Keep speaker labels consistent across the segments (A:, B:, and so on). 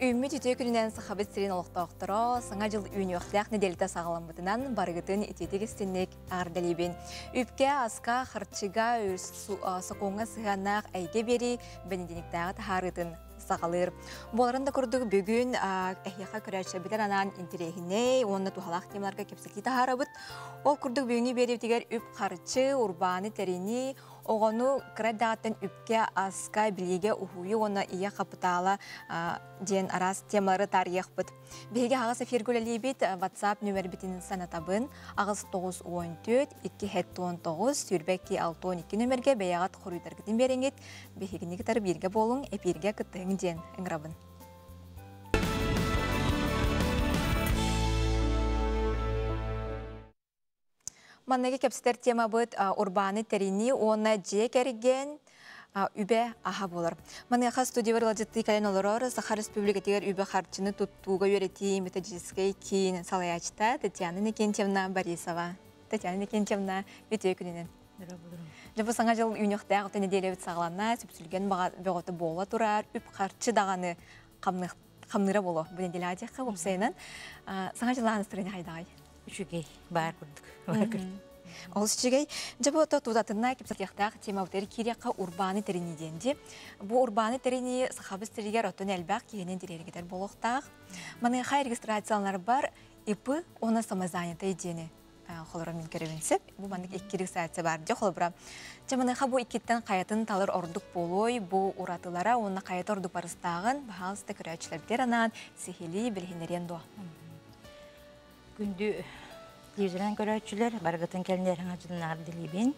A: Үммит үтө күнінен сахабет сирен олықтауқтыро, саңа жыл үйіне өқтіяқ неделіті сағаламбытынан барығытын итетігістіннек ағырдалебен. Үпке аска хырчыга соқуңа сығанақ әйге бері бәнеденіктағы тахарытын сағалыр. Боларында күрдіг бүгін әйеқа көрәтші бітер анан интерегіне, онны тухалақ темларға кепсекі тахарабыт. Ол күрдіг бүгіні бері тегер үп қарчы, урбаны тәріні, оғону креддағаттан үпке аска білеге ухуы оны ия қапытала ден арас темалары тарих бұд. Беге эфир көлелейбет WhatsApp нөмір бітінің санатабын ағыз 914 219 сүрбәкки 612 нөмірге бәяғат құруйдар кітін береңет. Бегені кітар бірге болың, эпирге кіттігін ден Маннеге кепстер тема бұд урбаны терини, оны же керген үбе аха болар. Студия бар ладжетти кален олорор, Сахар Республика тегер үбе харчыны туттуга юрети методической кин салаячта Татьяна Никентьевна Борисова. Татьяна Никентьевна, бите күнінен. Жабы саңа жыл үйнөқтәғ өте неделе бит сағлана, сөпсілген бәғоты бола тұрар, үп харчы дағаны қамныра болу. Бұл неделе адияққа бұпсайынан. Саңа жыл ағаныстырыны қайдағай?
B: Үшігей бар күрдік.
A: Ол үшігей, жабы өті тудатынна кепсатияқтағы тема өтері кирияққа урбаны теренеденде. Бұл урбаны терене сақабыз терегер өтін әлбәқ кейінен терергедер болуқтақ. Маныға регистрациялар бар, ипы оны самазанета едені холора мен керевенсеп, бу мандык иккирик саатса бар же холбура. Жаманыха бу иккиттен каятын талыр ордук болой, бу уратылара онна каят ордук барыстагын баалысты көрәчләрдер анан сихили билхинерен до.
B: Күндү телевизордан көрәчүләр баргытын кәлнәр хаңажыннар дилибин.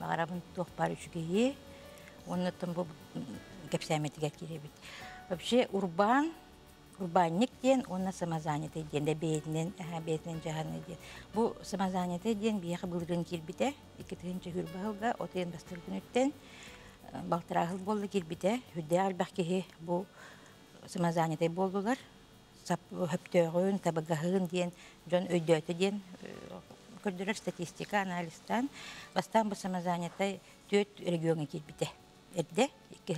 B: Багарабын тох бар үчүгеи. Онны тым бу кепсәметигә киребит. Вообще урбан урбанник ден, онна самозанятый ден, да бейтінен, бейтінен жағаны ден. Бұл самозанятый ден бияқы бұлдырын келбіте, икетігінші хүрбағылға, отайын бастыр күніттен, балтырағыл болды келбіте, хүдде албақ кеге бұл самозанятый болдылар, хөптөғын, табығағын ден, жон өйдөті ден, көрдірер статистика, анализтан, бастан бұл самозанятый төт регионы келбіте. Эрде, икки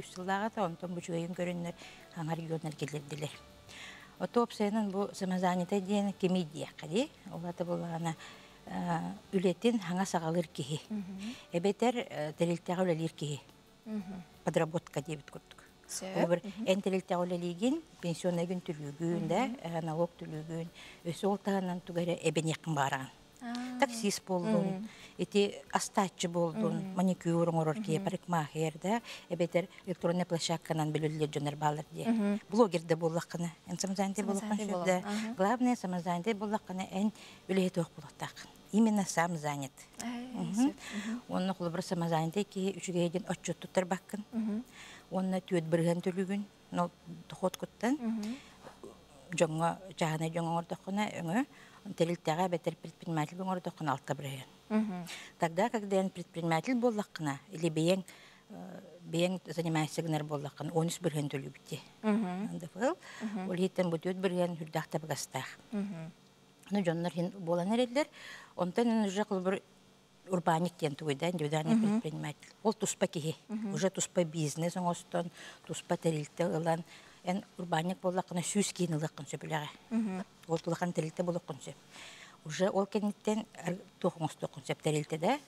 B: үсіллаға та, онтон бұчуғайын көрінер, аңар. Отоп сайынан бұл самозанятый ден кемейдия қади, олаты болағана үлетін хаңа сағалыр кеге. Эбетер өлелер кеге. Подработка дебіт көрдік. Олбір ән тәрілтіға өлелеген пенсионный күн түлігін, налог түлігін, өсі олтағынан түгәрі әбен яқын бараған таксист болдун, эти астатчы болдун, маникюр оңорор ке, парикмахер да, эбетер электронная площадканан билүүлер жонор балар де. Блогер да боллаккана, эн самозанятый боллаккан да. Главное самозанятый боллаккана эн үлеhe тоқ болактак. Именно сам занят. Онны кулы бір самозанятый ки үчүгө ден отчет туттар баккын. Онны түйөт бирген төлүгүн, но доход куттан. Жоңга жаһана жоңга ордокуна өңө терилтяга бетер предприниматель буңор токун алтка биреген. Тогда, когда я предприниматель боллаккына, или бейен бейен занимается гнер боллаккын, он үс бирген төлү битти. Анда был, ол хиттен бутөт бирген хүрдахта багастах. Ну, жоннор хин болан эрелдер, онтан уже кылбыр урбаник тен туйда, индивидуальный предприниматель. Ол туспа кихи, уже туспа бизнес оңостон, туспа терилте ылан, эн урбаник боллакына сүз кийин ылаккын сөпүләгә. Ол тулахан терилте болаккын сөп. Уже ол кенеттен тухоңостоккын сөп терилте да.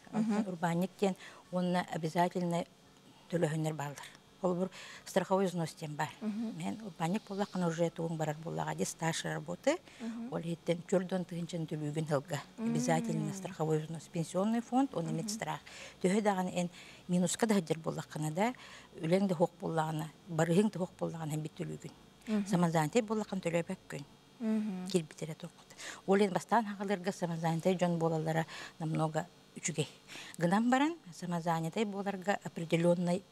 B: Урбаник тен онна обязательно төлөһөннөр балдар. Ол бир страховой взнос тен бар. Мен урбаник боллакын уже туң барар боллага де стаж работы. Ол хиттен чурдон тыгынчын төлүгүн хылга. Обязательно страховой взнос, пенсионный фонд, он имеет страх. Төһө даган эн минуска да хаджар боллаккана да, үлең да хок боллагана, барыһың да хок боллагана бит төлүгүн. Самазанте боллаккан төлөбөк күн. Кирбитере токут. Ол эн бастан хагалырга самазанте жон болалара намного үчүгей. Гынан баран самазанете боларга определенный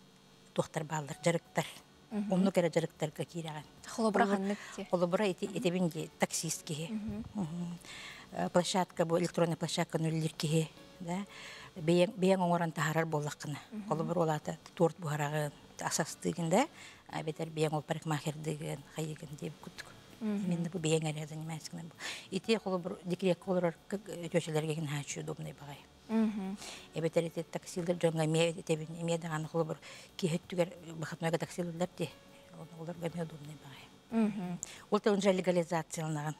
B: тохтар балдар, жарыктар. Онну кere жарыктарга кираган.
A: Холобраханнык те.
B: Холобра эти этебинде таксист кие. Площадка бу электронный площадка нөллер кие, да. Бейен оңоран тахарар боллаққына. Қолы бір олаты торт бұхарағын асастығын да, бетер бейен ол парикмахердігін, қайығын деп күттік. Именно бұл бейен әрі занимайскіна бұл. Ите қолы бір декрет қолырар төшелерге ген хачу удобный бағай. Эбетер ете таксилдер жонга ме тебин, ме дағаны қолы бір кейхеттігер бұқатмайға таксилдер де, оларға ме удобный бағай. Ол та уже легализацияланаған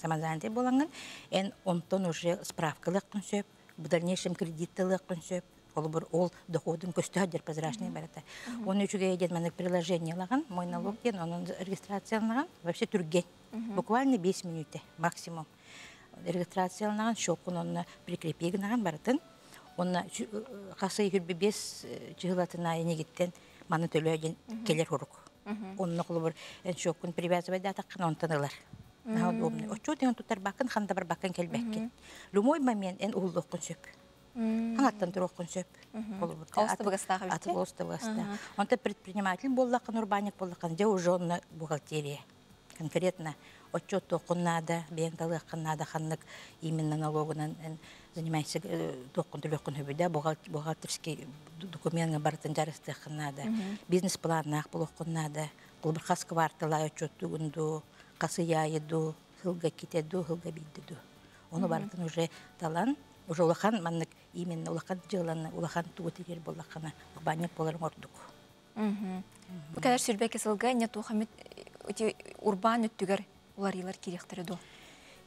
B: самозанятый болаңын. Эн онтон уже справкалык күнсөп, в дальнейшем кредиттылык күнсөп, ол бір ол доходын көстөһөдер прозрачный барата. Оны үчүгө еден мене приложение лаган, мой налог ден, onun регистрацияланған, вообще түрген. Буквально 5 минутте максимум. Регистрацияланған, шокун оны прикрепегінаған баратын. Онна қасы хүрбі 5 жығылатына енегеттен маны төлөген келер хурук. Онна кулу бір эн шокун привязывать датаккан онтанылар. Наха удобный. Очу деген тутар бакын, ханда бір бакын келбеккен. Любой момент эн уылдоққын сөп. Аңаттан туроққын сөп. Аты олсты бұғыста. Онта предприниматель боллақын, урбаник боллақын, же уже онна бухгалтерия. Конкретно отчет тоқыннада, бен талыққыннада ханнык именно налогынан эн занимайся тоқын төлөққын хөбіде, бухгалтерский документға бартын жарыстыққыннада, бизнес планнақ болуққыннада, бұл бір қас кварталай отчет тугунду, қасы яйыду, хылга кетеду, хылга бидду. Оны бартын уже талан, уже улахан маннык именно улахан жыланы, улахан тугутегер боллаққана, урбаник боларын ордук.
A: Бу кадar сүрбәк кесылга не тухамит урбан үттүгер улар йылар кирехтере ду.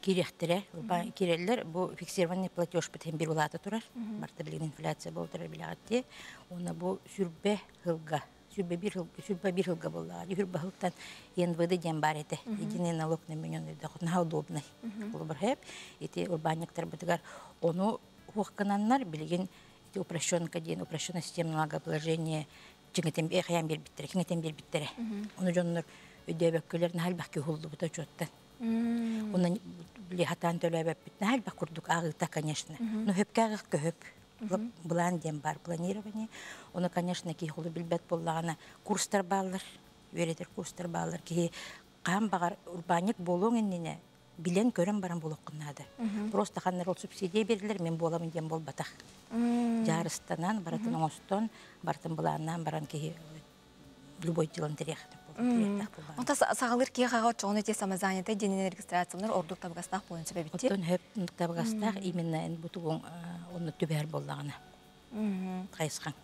B: Кирехтере, урбан киреллер, бу фиксированный платеж битен бир улата турар. Барта билген инфляция болдырар билягатти. Оны бу сүрбе хылга, сүрбе бир хыл, сүрбе бир хылга болла. Сүрбе хылтан НВД ден бар эте. Единый налог на менен да хотна удобный. Бул бир хеп. Эти урбаниктер битгар оны хуаккананнар билген эти упрощенка ден упрощенная система налогообложения хаян бер биттер, кеңетен бер биттер. Оны жоннор өдөбөккөлөр нахал бакки хулду бута чоттан. Оны биле хатан төлөбөп бит нахал бак курдук агыта, конечно. Но хөпкө агык көп. Булан дем бар планирование. Оны, конечно, ки хулу билбет боллагана курстар баллар, өретер курстар баллар ки кам багар урбаник болуң инне билен көрөн баран болоккунады. Просто ханнар ол субсидия берилер, мен боламын дем болбатах. Жарыстанан, баратын оңостон, бартын буланнан баран ки любой делан терехтеп
A: Онта сағалыр кие қаға чоғын өте денен регистрациялар ордук табығастақ
B: хөп табығастақ именно бутугун оны түбәр боллағына. Қайысқан.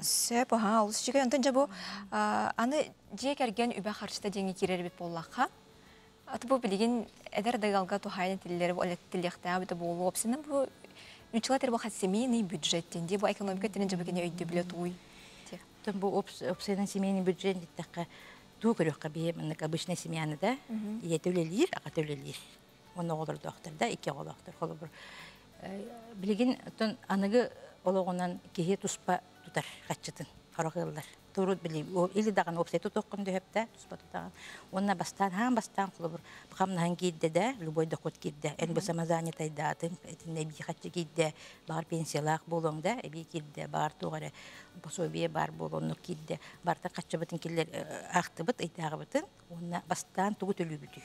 A: Сөп, олыс жабу, аны үбә қаршыта керер бит боллаққа. Аты бұл білеген әдір дайгалға тухайны тілдері бұл әлеттіліқті әбіті болу опсының бұл Нүчілатер бұл семейный бюджеттен, де бұл экономика тенен жабы кене өйді білет.
B: Тон бу опсайның семейный бюджет диттәккә ту көрөккә бие менек обычный семьяны да ие төлелир, ага төлелир. Оны олар доктор да, ике олар доктор. Холы бер билеген тон аныгы ологонан кеһе туспа тутар карагыллар. Турут били, или даган опсай тутоккын дөһөптә, туспа тутаган. Онна бастан һәм бастан холы бер бакамнан кидде да, любой доход кидде. Эн бу самозанятый датын, этин би хатчы кидде, бар пенсиялак болоң да, би кидде, бар тугары пособие бар болону кидде. Барта качыбытын киллер ахтыбыт, айтагыбытын, онна бастан тугу төлүбүтү.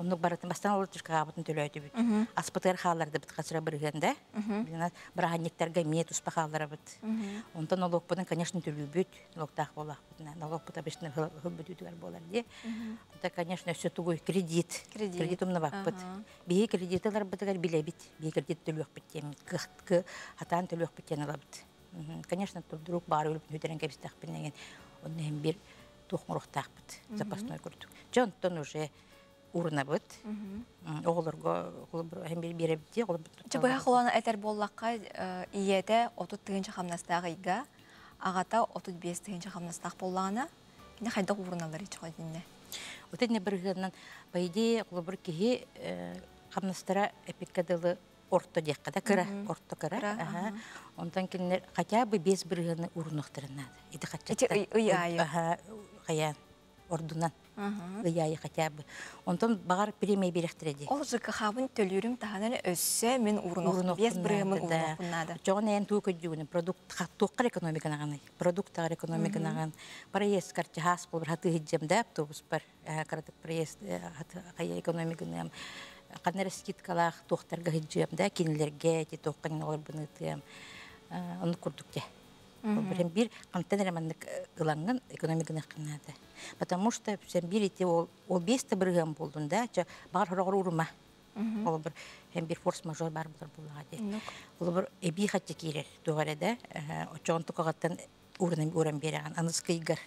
B: Онны баратын бастан олар түшқа бұтын төлі өті бүт. Аспытығар қаларды бұт қасыра біргенде. Бірағаннектерге ме тұспа қалары бұт. Онтан олық бұтын, конечно, төлі бүт. Налоқтақ болақ бұтына. Налог бұт абышына хыл бүтүтігер болар де. Онта, конечно, все тугой кредит. Кредит умна бақ бұт. Бейі кредиталар бұтығар біле бит. Бейі кредит төлі өқ бүттем. Кы хатан төлі өқ бүттен алабыт. Конечно, друг бар өліп нүдерен кәбістақ білнеген. Онны hem bir тоқмұрықтақ бұт. Запасной күрдік. Жонтон уже урна быт. Оғылырға hem bir бере бітте.
A: Чыбыға құланы әтер боллаққа иеде 30 тыгынчы хамнастағы ига, ағата 35 тыгынчы хамнастақ боллағына, кені қайда урналар ич қойдинне?
B: Өтіне бір ғынан, по идее, құлы бір кеге хамнастара эпикадылы орто деккада кыра, орто кыра. Онтан кинер хотя бы без бір ғаны урнықтырынады. Иді
A: Эти ый айы.
B: Қаян, ордунан. Ыяйы хотя бы. Онтан бағар премия беректіреді.
A: Ол жыққабын төлірім тағанын өссе мен урнық, без бірімін урнықынады.
B: Жоғын әйін туы көдігіні, продукт, тоққар экономиканы ағаны, продукттағар экономиканы ағаны. Проезд карчы хас бұл бір хаты хиджем да, автобус бар, қарадық проезд қая экономиканы канара скидкалаах туохтарга хыджыам да кинилерге ти туохкан олорбуны тыам оны курдук те Бірін бір қамтан реманнык ылаңын экономиканы қынады. Потому что сен бір ете ол, ол бесті біргем болдun да, ча урма. Ол бір hem bir force major бар булар булага ди. Ол бір эби хатчы кирер тугары да, очон тукагаттан урын урын береген аныскыйгар.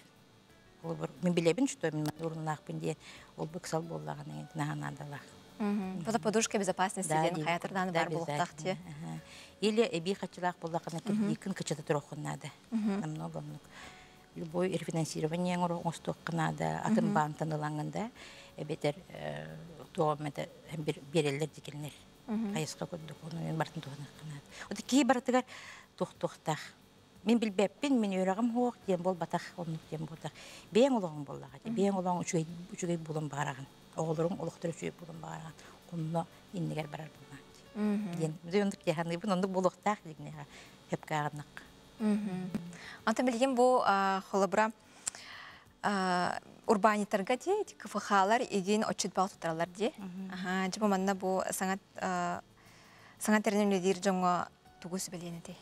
B: Ол бір мен билебин что мен урыннакпын ди. Ол бик сал боллаган наханадалар.
A: Фото подушка безопасности ден хаятырдан бар булуктак те.
B: Или эби хачылак буллакына кирдикин кычыта турохуннады. Намного много. Любой рефинансирование ngoro ngostokканада атын бантан ылаңында эбетер туомета бир берелер дикилнер. Кайыска көддөк оны мен бартын туганы кынады. Ода ки баратыгар тух тухтах. Мен билбеппин, мен өрөгім хоқ, дем бол батақ, онық дем болдақ. Бең олоғын болдақ, бең олоғын үчүгей болын бағараған. Оғылырың олықтыр үчүгей болын бағараған. Онына иннегер барар болған. Ден, біз өндік яғаны, бұл ондық болықтақ, дегенеға, хеп қағанық.
A: Anta bilgin bu холобра урбанитарга де очут бал тутаралар де. Жыба манна бу саңат саңат тернемледир жоңго тугус белени де.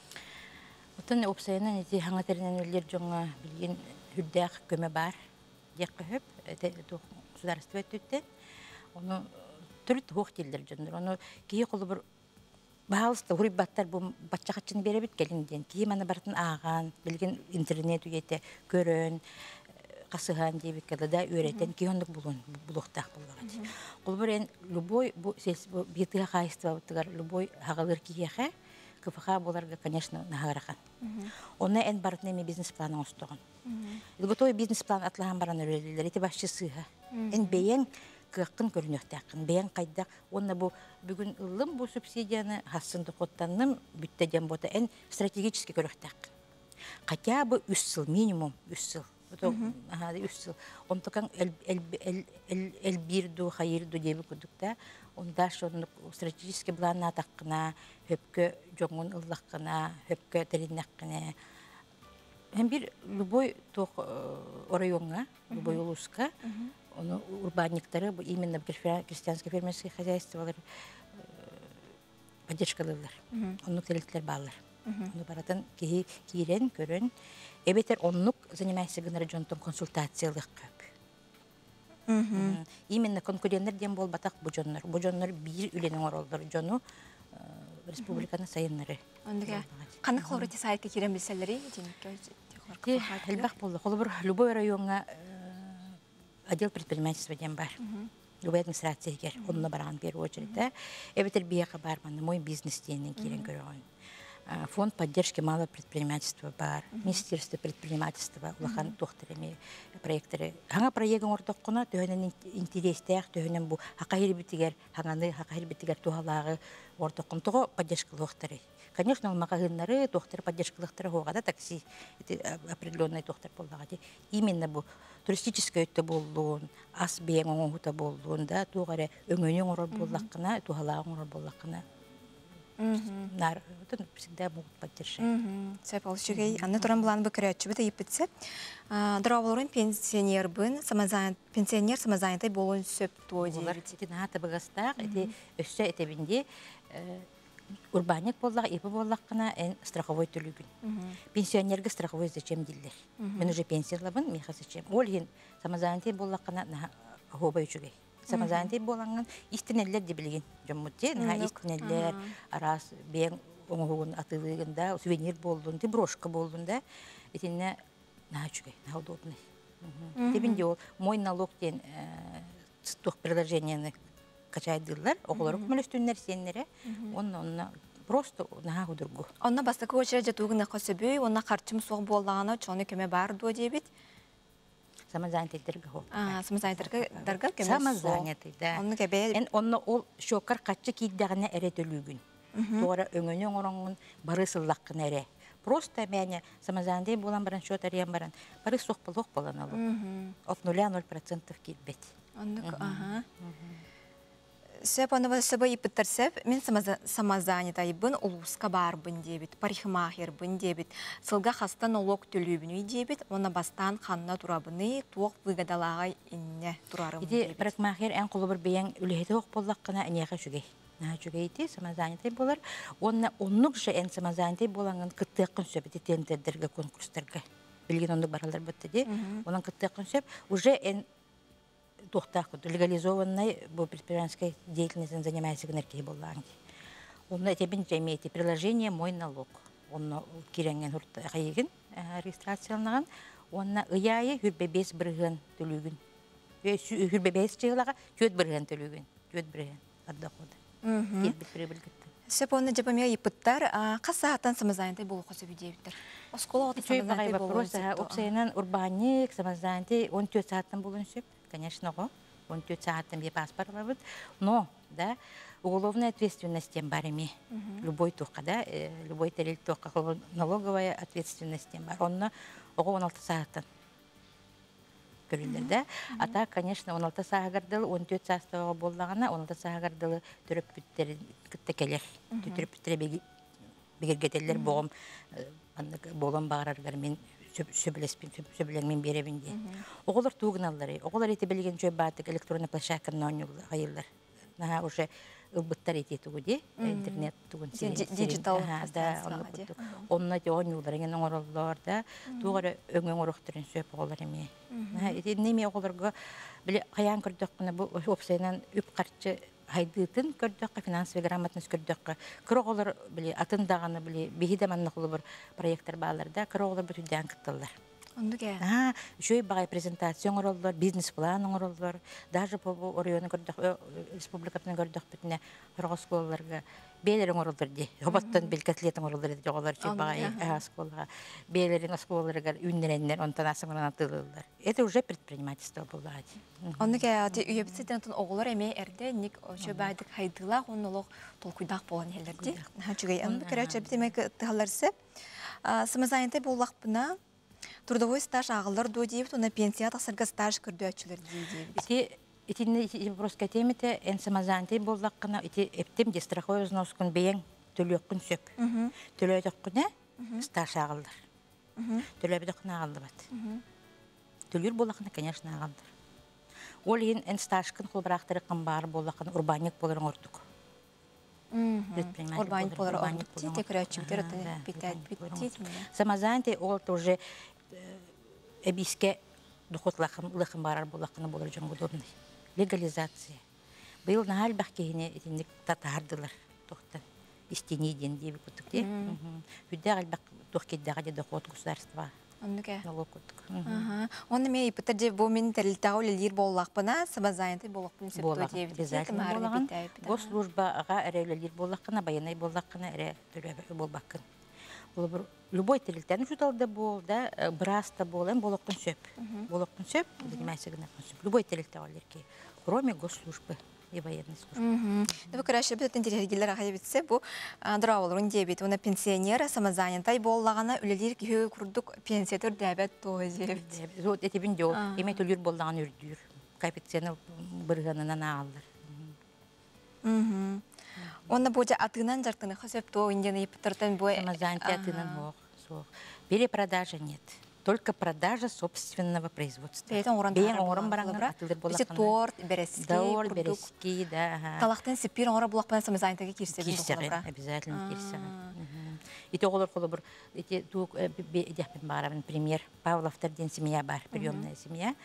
B: Отын тернемледир жоңго билген хүрдәк көмө бар. Дек көп, государство өттүттен. Оны түрт хоқ телдер жондыр. Оны кие қолы бір Баалыста хури баттар бу батча хачын беребит келинден. Кии мана бартын ааган, билген интернет үйете көрөн, касыган дебит да үйретен киондук булун булуктак булган. Кул бирен любой бу сес кайства бутыгар любой хагалыр киеха КФХ буларга, конечно, нагарахан. Оны эн бартын эми бизнес планын остогон. Илготой бизнес план атлаган баран өрелелер, эти башчысыга. Эн бейен кыаккын көрүнөктааккын бэйэн кайдак онна бу бүгүн ыллым бу субсидияны хассынды коттанным бүттеден бота эн стратегически көрөктаак хотя бы үс сыл минимум үс сыл. Үс сыл онтокан элбирду хайырду деби кудукта онда шонну стратегически план атаккына хөпкө жоңун ыллаккына хөпкө териннаккына Hem bir любой тох районга, любой улуска оны урбанниктары именно крестьянское фермерское хозяйстволар поддержкалылар оннук терилтилер баалар оны баратын киһи киирен көрөн эбетер оннук занимайся гынары жонтон консультациялык көп именно конкуренттер дем бол батак бу жоннор бу жоннор бир үленин оролдор жону республиканын сайыннары
A: кандай хлорити сайтка кирен билселери
B: элбах болду. Холобур любой районга отдел предпринимательства дем бар. Любой администрация гер, онна баран первую очередь. Эбетер бияка бар, мой бизнес дейнен кирен көрөйн. Фонд поддержки малого предпринимательства бар, Министерство предпринимательства, улахан тухтырыми проекттары. Хаңа проектын ортоққына төһөнен интерестәк, төһөнен бу хакайыр битигер, хаңаны хакайыр битигер тухалагы ортоққын того поддержкалыктары. Конечно, ол магазиннары тохтар поддержкалыктары хогада такси определенный тохтар боллагати. Именно бу туристический өттө болуун, ас бең оңута болуун да тугаре өңөнөң орор боллаккына, тухалагын орор боллаккына нар всегда могут поддержать.
A: Сэп олшугей, анны туран булан бы көрәтчү бит епитсе. Драволорын пенсионер бын, самозанят пенсионер самозанятой болун сөп тоди.
B: Булар тики нахата багастак, эти өссө этебинде урбаник боллак, епи боллак кына эн страховой төлүгүн. Пенсионерге страховой зачем диллер? Мен уже пенсиялабын, меха зачем? Ол ен самозанятой боллак кына хоба үчүгей. Самозанятой болаңын истинеллер де билген. Жоммутте, истинеллер, арас, бен оңугун атылыгында, сувенир болдун, ти брошка болдун да. Этинне на үчүгей, на удобный. Тебинде ол мой налог ден тух приложениені качайдылар, оғылар өкмөлөстүннер сеннере, онна онна просто наха худургу.
A: Онна бастакы очередь жатугына көсөбүй, онна карчым соқ боллағаны чоны көме бар дуо дебит.
B: Самозанятыйдерге хо.
A: А, самозанятырга дарга көме
B: Самозанятый, да.
A: Онны кебе
B: Эн онна ол шокар каччы кийдягына эре төлүгүн. Туора өңөнөң ороңун бары сыллаккын эре. Просто мяне самозанятый болан баран счет ариям баран. Бары соқ болоқ болан алу. От нуля ноль процентов килбет.
A: Онны ага. Сөп аны сөбі ипіттір сөп, мен самазанитайбын улуска барбын дебит, парикмахербын дебит, сылга хастан олок төлүбүнү дебит, оны бастан ханна турабыны туок выгадалага инне турарым
B: Иди
A: дебит.
B: парикмахер эн колу бір бейен үлехеті оқ боллаққына әнеға жүгей. На жүгейті самазанитай болар. Онна оннук же эн самазанитай болаңын кыттыққын сөп тендердерге конкурстарға. Білген оннук баралар бітті де. Онан кыттыққын сөп уже эн тухтақ легализованной бұл предпринимательской деятельностью занимается гнеркей боллаң. Онна тебин жемейті приложение мой налог. Онна киренген хайыгын регистрацияланаған. Онна ыяйы хүрбебес бірген төлігін. Хүрбебес чыгылаға көт бірген төлігін. Көт бірген. Аддақоды. Кебіт прибыл кітті.
A: Сөп оны жапамия ипыттар, қасаатан самазанитай болу қосып дебиттер. Оскола оты самазанитай болу
B: вопрос, опсайынан урбаник, самозанятый, 14 сааттан болын сөп, конечно, го. 14 сааттан бе паспорт лабыт. Но, да, уголовная ответственность тем бар эми. Любой тухка, да, э, любой терел тухка, налоговая ответственность тем бар. Онна, ого 16 сааттан көрүлдер да. Ата, конечно, 16 саагардылы, 14 саастығы боллағана, 16 саагардылы төрөп бүттер кітті келер. Төрөп бүттер бегергетелер болым бағараргар мен сөбілеспен, сөбілермен беребін де. Оғылар туғыналары, оғылар еті білген жөй батық электронный площадка нойнылы ғайылар. Наға уже де, интернет серен-
A: диджитал.
B: Эти неме хайдытын көрдөккө финансовый грамотность көрдөккө кыроголор биле атын даганы биле бихиде манныкылы бір проекттер баалар да кыроголор бүтүдөн кыттылар.
A: Ондуге.
B: Еще и багай презентация оңороллор, бизнес-план оңороллор, даже по району көрдөх, э, республикатын көрдөх бүтүнө хоргосколларга бейлер оңороллор ди. Хоботтон белкатлет оңороллор ди
A: Ам,
B: багай
A: ага.
B: асколга. Бейлерин осколларга үннереннер онтан асыңынан атылылар. Это уже предпринимательство булады.
A: Ондуге ати үйөбүтсетен тон оголор эме эрде ник очо байдык хайдыла оннолог толкуйдак болан хелерди. Хачугай анды керече битемек тыгаларсы. Самазанитай боллакпына трудовой стаж агылар до дейбит, оны пенсия тасырга стаж көрдөчүлөр дейбит.
B: Ити итинне ити вопрос кетемите эн самазантай боллаккына ити эптем де страховой взноскун бейен төлөккүн сөп. Төлөйдөккүнэ стаж агылдар. Төлөбөдөккүн агылдыбат. Төлүр боллаккына, конечно, агылдар. Ол ен эн стажкын холбарактары кымбар боллаккын урбаник боларын ордук. Предприниматель
A: Урбаник болар
B: урбаник
A: ордук
B: болар.
A: те көрөчүлөр
B: Ага, да,
A: питает
B: урбаник болар
A: биттит.
B: Эбиске лахым лахым барар булакны болар жон удобный. Легализация. Быйыл нахал бахкене этинник татардылар тохта. Истини ден диби кутук те. Хүдә албак тохкеддәге де доход государства.
A: Ондуге.
B: Налог кутук.
A: Ага. Оны ме ипетер де бу мен боллакпына, боллакпын
B: обязательно. Госслужбага эрелер баянай эре төрөбө болбаккын. Бір любой тірілтен жұталды бол, да, браста бол, эм болоққын сөп. Болоққын сөп, гнакын сөп. Любой тірілті алерки, кроме госслужбы и военной службы.
A: Дабы көрәші бітін тергелер ағай бітсе, бұл дұрауылырын дебет. Оны пенсионер самазанитай боллағана үлелер күйі күрдік пенсиятыр дәбәт дебет.
B: Вот эти бинде, эме төлүр болдаған үрдүр. Коэффициенты бырганынан алдар.
A: Оны бұл жа атынан жартыны қысып тоғы индені епітіртен бұл...
B: Самозанятие тынан мог, сох. Перепродажа нет. Только продажа собственного производства.
A: Оран
B: Бейін оңырын бараңын атылыр
A: Бесе
B: болаққаны.
A: торт, берески,
B: Даур, берески, да.
A: Талақтан сеппир оңыра бұлақпана самазанитайға кирсе
B: Кирсеген, обязательно кирсеген. Ите олар қолы бір, ите тук, дяхпен барабын, пример, Павловтар ден семья бар, приемная семья,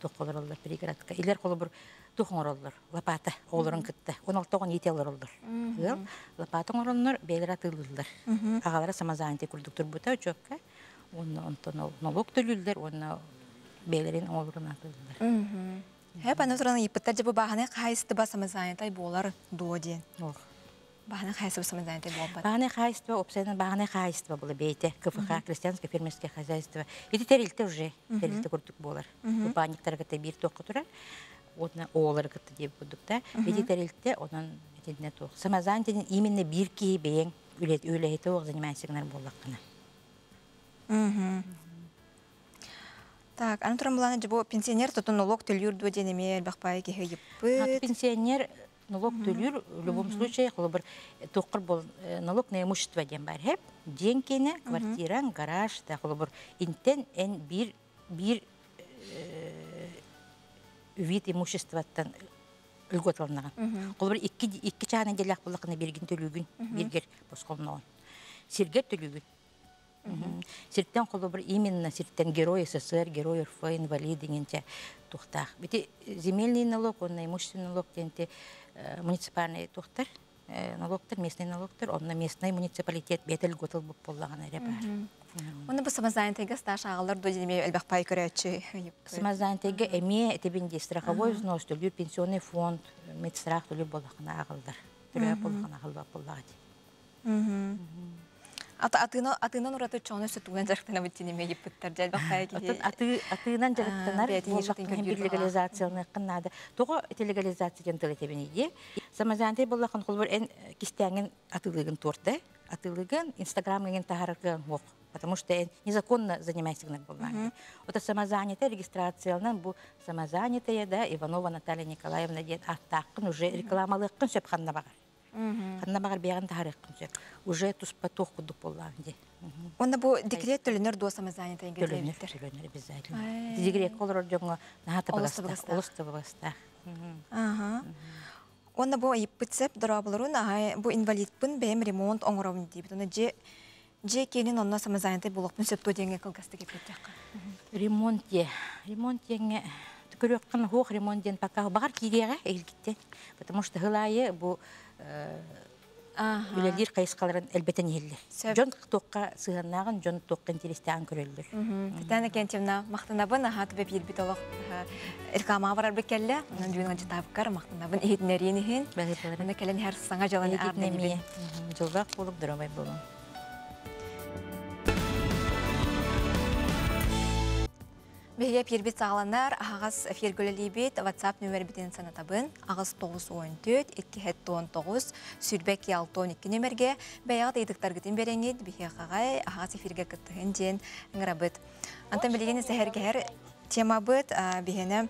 B: тух қолар олар пригородка. Илер қолы бір тухоңор олар, лопата, оларын кытты, 16-тоғын ете олар олар. Лопата оңорынлар, бейлер атылылар. Ағалары самазанite күрдіктір бұта, жөкка, оны онтон налог төлілдер, оны бейлерин оларын атылылар.
A: Хәп аны тұраны епіттер бағаны қайысты ба самазанитай болар дуо.
B: Ох.
A: Бағаны қайысы ба самазанитай болбады.
B: Бағаны хозяйство, опсайна бағаны хозяйство было бейте, КФХ, крестьянское фермерское хозяйство. Эти уже, курдук болар. Бир тоқы тура, отна олар гата деп будук да. Эти терилте онан этидне тоқ. Самозанятен именно бир ки бейен үлет үлете оқ занимайся гнар боллаққына.
A: Так, аны тұран бұланы же бұл пенсионер тұтын налог төлюр дуо денеме бақпай кеге
B: пенсионер налог төлүр в любом случае холобыр тоққыр бол э, налог на имущество ден бар. Хеп ден кене квартираң гараж да холобыр интен эн бир бир вид имуществоттан үлгөт алынаган холобыр икки икки чааны делек булакына бергин төлүгүн биргер босколногон сиргер төлүгүн. Сирттен холобыр именно сирттен герой СССР, герой РФ, инвалид дегенче тухтах. Бити земельный налог, он имущественный налог дегенте э, муниципальный тухтар, э, налогтар, местный налогтар, он на местный муниципалитет бетел готыл буп боллаган эре бар.
A: Оны бұл самозанятыйга стаж ағалар до деме әлбәқ пай көрәтші.
B: Самозанятыйга этебинде страховой взнос төлүр, пенсионный фонд, медстрах
A: атынан чоны
B: атынан
A: ишатын
B: hem
A: көргүр
B: bir легализацияны легализация торты. Атылыгын Инстаграм ген тахарыкын ок. Потому что незаконно занимается болған. Вот самозанятая регистрациялынан бу самозанятая да Иванова Наталья Николаевна ден аттакын уже рекламалыкын сөп ханна багар. Ханна багар бяган тахарыкын сөп. Уже туспа тох кудуп болған де.
A: Онда бу декрет төлөнөр дебиттер.
B: төлөнөр обязательно. Дигрек колор жоңго нахата
A: Олысты
B: багаста,
A: багаста.
B: олысты багаста.
A: Ага. Онда бу айыппытсеп дырабылырын ага бу инвалидпын бэм ремонт оңоровын дейбит. Оны же же кенин онна самозанятый булакпын сөптө деңе кылгасты кепеттек.
B: Ремонт де. Ремонт деңе көрөккөн хук ремонт ден пока киреге элгитте. Потому что хылайы бу Үлелер кайыскаларын еллер.
A: Сөп.
B: Жон тоққа сыганнагын, жон тоққа интерестен көрөлдөр.
A: Титана кентивна мактанабын ахат бе бир бит олох иркама барар бекелле. Онан дүйүн гачы табкар мактанабын ихиднеринихин.
B: Бәлетләрен
A: Аны келен һәр саңа жаланы
B: Эгитнеме
A: ардын.
B: жылдак болуп дурабай
A: Беге пирбит сағаланар, ағас фергөлелейбет, WhatsApp нөмір бітен санатабын, ағас 914, 219, сүрбәк ялтон 2 нөмерге, бәяғы дейдіктар күтін береңет, беге қағай, ағас эфирге күттіғын ден ыңырабыт. Антон білеген сәхәргәр тема быт, бегені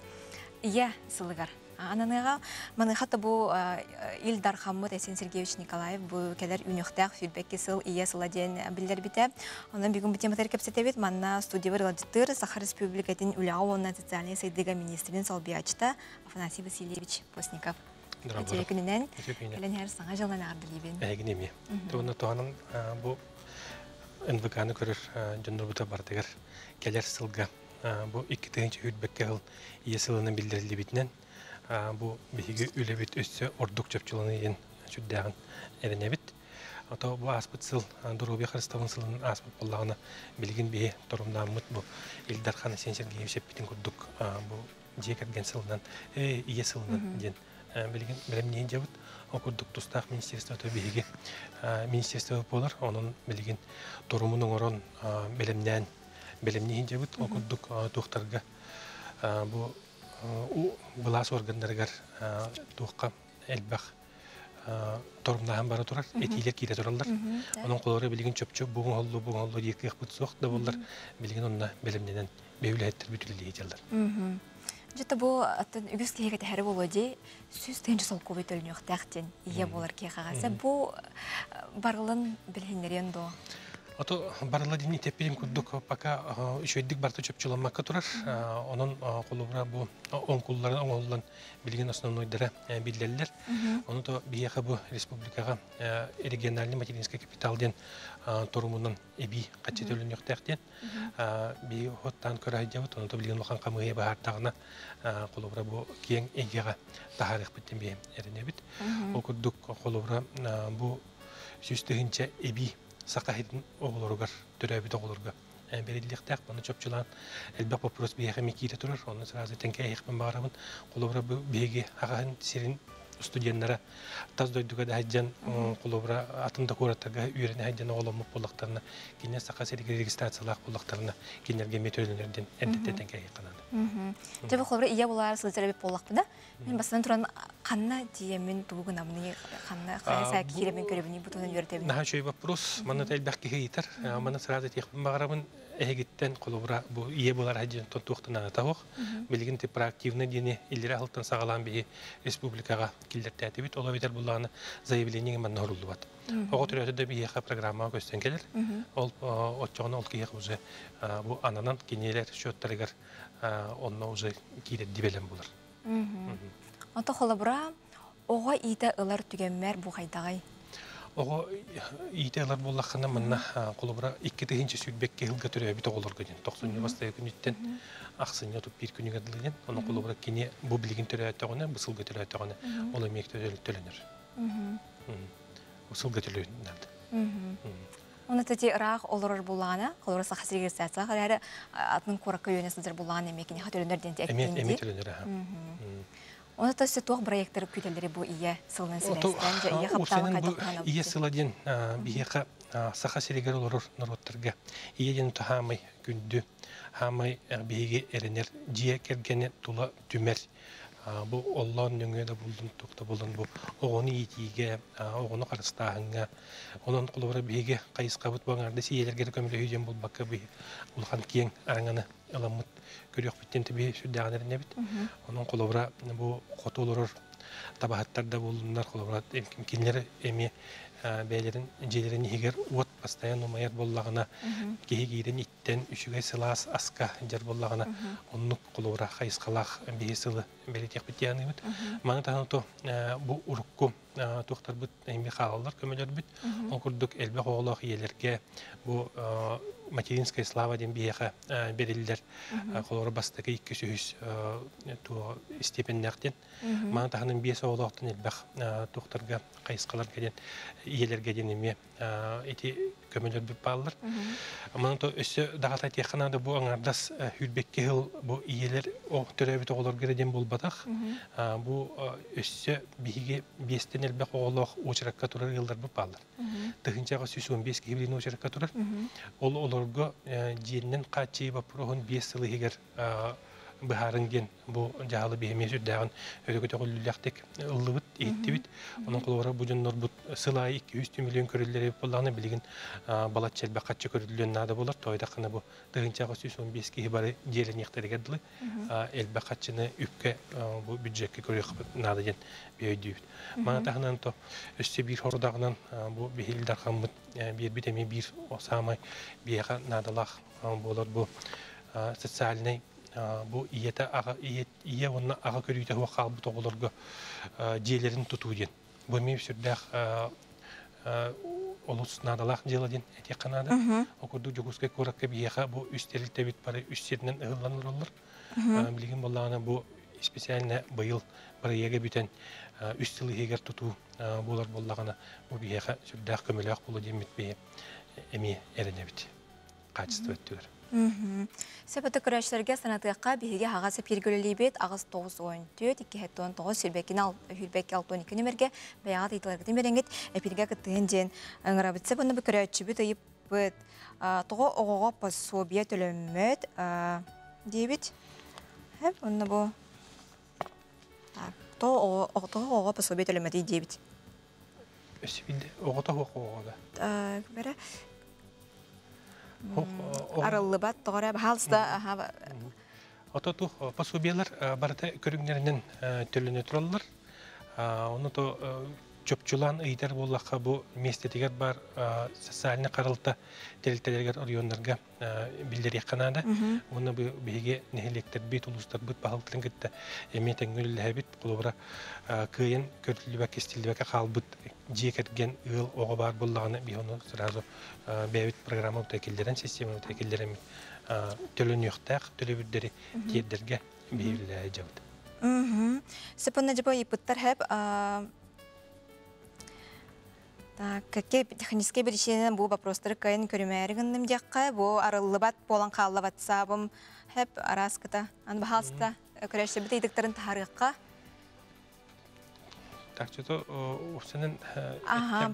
A: ия сылыгар. Ананыга маны хатта бу а, Илдар Хаммут Эсен Сергеевич Николаев бу келер үнөхтәк фидбэкки сыл ия сыла ден билдер бите. Онан кепсетебит манна студия вырладыттыр Сахар Республикатын үләгә онна социальный сайдыга министрин Салбиячта Афанасий Васильевич Постников. Келен һәр саңа жылдан
C: туғаның бұл НВК-ны көрір бардығыр келер сылға. Бұл ғыл бітінен бұл бейгі үлі бит өссі ордук чөпчіліні ен сүддәғін әріне бит. Ото бұл аспыт сыл, дұрубе қырыстауын сылының аспыт болағына білген бейі тұрымдамыт бұл Илдар Ханы Сен Сергеев шеппетін күрдік бұл жекерген сылынан, ие сылынан ден білген білімнейін жабыт окурдук тустах министерство то биги министерство болар онун билген турумунун орон билимнен билимнейин жабыт окурдук тухтарга бу былас органдаргар тухка элбах торумнахан бара турар этилер кире тураллар. Онун колору билген чөпчө бугун холлу бугун холлу диэки ыхпыт суох да боллар. Билген онна билимненен беүлэттер бүтүлү диэтеллар
A: Жата бу атын үгүс кеге тәһәре болоди сүз тенҗе сол кубы төлнөк тәхтен ия болар ке кагаса бу барылын билһиннерен до.
C: Ото барыла дини теппелим курдук. Пока үшөйдик барты чөпчүламакка турар. Онун колубра бу он кулларын оңоллан билген основнойдара билдерлер. Оны то бияха бу республикага региональный материнский капитал ден турумунан эби качы төлөн yoktактен би хоттан көрайдябыт оны то билген лохан камыгы баартагына колубра бу кең эгега тахарык биттен би эренебит. Ол курдук колубра бу сүстүгүнчө эби сақаһидин оғылоргар төрөбүт оғылорга берилдиктак баны чөпчулан элбек вопрос биэхэ микире турар. Оны сразу тенке айыкпын баарабын. Кулубра биэги агахын сирин студенттара таз дойдуга да хаджан кулубра атымда кураттарга үйрен хаджан оголомук булактарына кине сака сериге булактарына кинерге
A: Жаба хобра ия булар беп да. Мен басынан туран канна амны канна бутунан йөртебин.
C: наха чөй вопрос мана телбек кихейтер мана сразу тех багарабын эхигиттен колобура бу ие булар хаҗын тонтуктан таух билигин ти проактивный дине илре халтан сагалан би республикага килдертәти бит ола битер булланы заявление мен норулду бат ого төрөтө да би яха программа көстен келер. Ол отчогон ол киек уже бу ананан кинелер счеттарыгар онно уже кире дибелем булар
A: Ото холобура ого иите ылар түгеммер бу хайдагай.
C: Ого ийтелер буллахына манна колобура икки тегинче сүтбекке хылга төрө бит оголор гөнен. 90 бастай күнүттен аксыня туп бир күнүгө дилген. Оны колобура кини бу билигин төрө атагына, бу сылга төрө атагына. Ол эмек төрө төлөнөр. Усылга төлөнөр.
A: Оны тати ырах олорор булана, атның
C: эме
A: эккенди. Оны тасы туох проекттер күтелери бу ие сылын силестен, же ие хапталы
C: Усенен бу
A: кайтактана.
C: ие сыладен биеха саха сиригер олорор народтарга. Ие ден тухамай күндү хамай биеге эренер жие кергене тула түмер. Бу Оллон нүңгө да булдун тукта булдун бу огону итиге огону карыстаһыңга онон кулубара биеге кайыскабыт баңарды сиелерге көмөлө үйден булбакка би улхан киең араңаны ыламмыт көрөк биттен би сүддаган эрне бит онон кулубара бу котулурur табахаттар да булдундар кулубара кинлери эми бээлерин желерин хигер уот постоянно умаяр боллагана киһи киирен иттен үчүгэй сылаас аска жар боллагана оннук кулубара хайыскалаах биһи сылы белетиэх битианыыбыт маны таханато бу урукку тухтарбыт эми хааллар көмөлөрбүт ол курдук элбе хоолоох иелерге бу материнская слава ден биэха берилдер колора бастыгы икки сүһүс ту степеннактен мана таханын биэс оолооктун элбэх тухтарга кайыскалар кеден иелерге ден эми эти көмөлөрбүт бааллар Аман то өссө дагата тияканада бу аңардас хүлбекке хыл бу иелер о төрөбүт оголор кереден болбатах. Бу өссө биһиге бестен элбек оголох учракка турар йылдар бу паллар. Тыгынчага сүсүн бес кибрин учракка турар. Ол олорго жиеннен качы бапрохун бес сылы хигер быһарынген бу жаалы бихеме сүрдәгән өрөгөтө гөлләктек ыллыбыт иттибит onun колора бу жоннор бу сылай 200 миллион көрүлләре булганы билген балат челбе качы көрүлгән нада булар тойда кына бу дыгынчага 115 ки бары желен яктарга дылы. Элбе качыны үпкә бу бюджетке көрөк нада ден бейдү мана тахнан то өсте бир хордагынан бу бихилдар хаммыт бир битеме бир осамай бияга надалах болар бу социальный бу иете ага ие онна ага көрүйтө хуа калбы тоголорго жээлерин тутуу ден бу эми сүрдах олус надалах жела ден эти канада окурду жогуске коракка биеха бу үстерилте бит бары үстеринен ыгылланыр олар билген боллагана бу специально быйыл барыеге бүтен үс жылы егер тутуу болар боллагана бу биеха сүрдах көмөлөк болу демит бие эми эренебит качество өттүгөр
A: Сәбәті көрәштерге санатыққа бігі ағасы пергілілейбет ағыз 9 ойын төт, 2 хеттон 9 сүрбекін ал, хүрбекке 6-12 нөмерге күттігін ден аңыра бітсе, бұны бүт ұйып бұт. Тұғы оғыға пособия оны бұл. Тұғы оғыға пособия
C: оғыта.
A: Бәрі, арыллыбат тоғыра бахалста аха
C: Ототу пособиялар барыта көрүңнеринен төлөнө тураллар. Оны то чөпчулан ыйтар боллакка бу местетигер бар социальный каралта телтелергер райондарга билдер яканада. Оны бу биге нехелектер бит улустар бит бахалтын кетти. Эме теңгүлле бит кулубра кыйын көрүлүбәк кестилбәк калбыт жекерген ыл ого бар боллаганы би оны сразу бәбит программа өтекилдерен система өтекилдерен төлөнүктак төлөбүддери тиердерге бейиле жабыт.
A: Сепонна жаба ипыттар хэп Так, какие технические решения бу вопростары кайын көрүмәригин дякка, бу арыллыбат болан каллабат сабым. Хэп араската, ан бахалста көрәште бит идиктерин тарыгка.
C: Так что усенен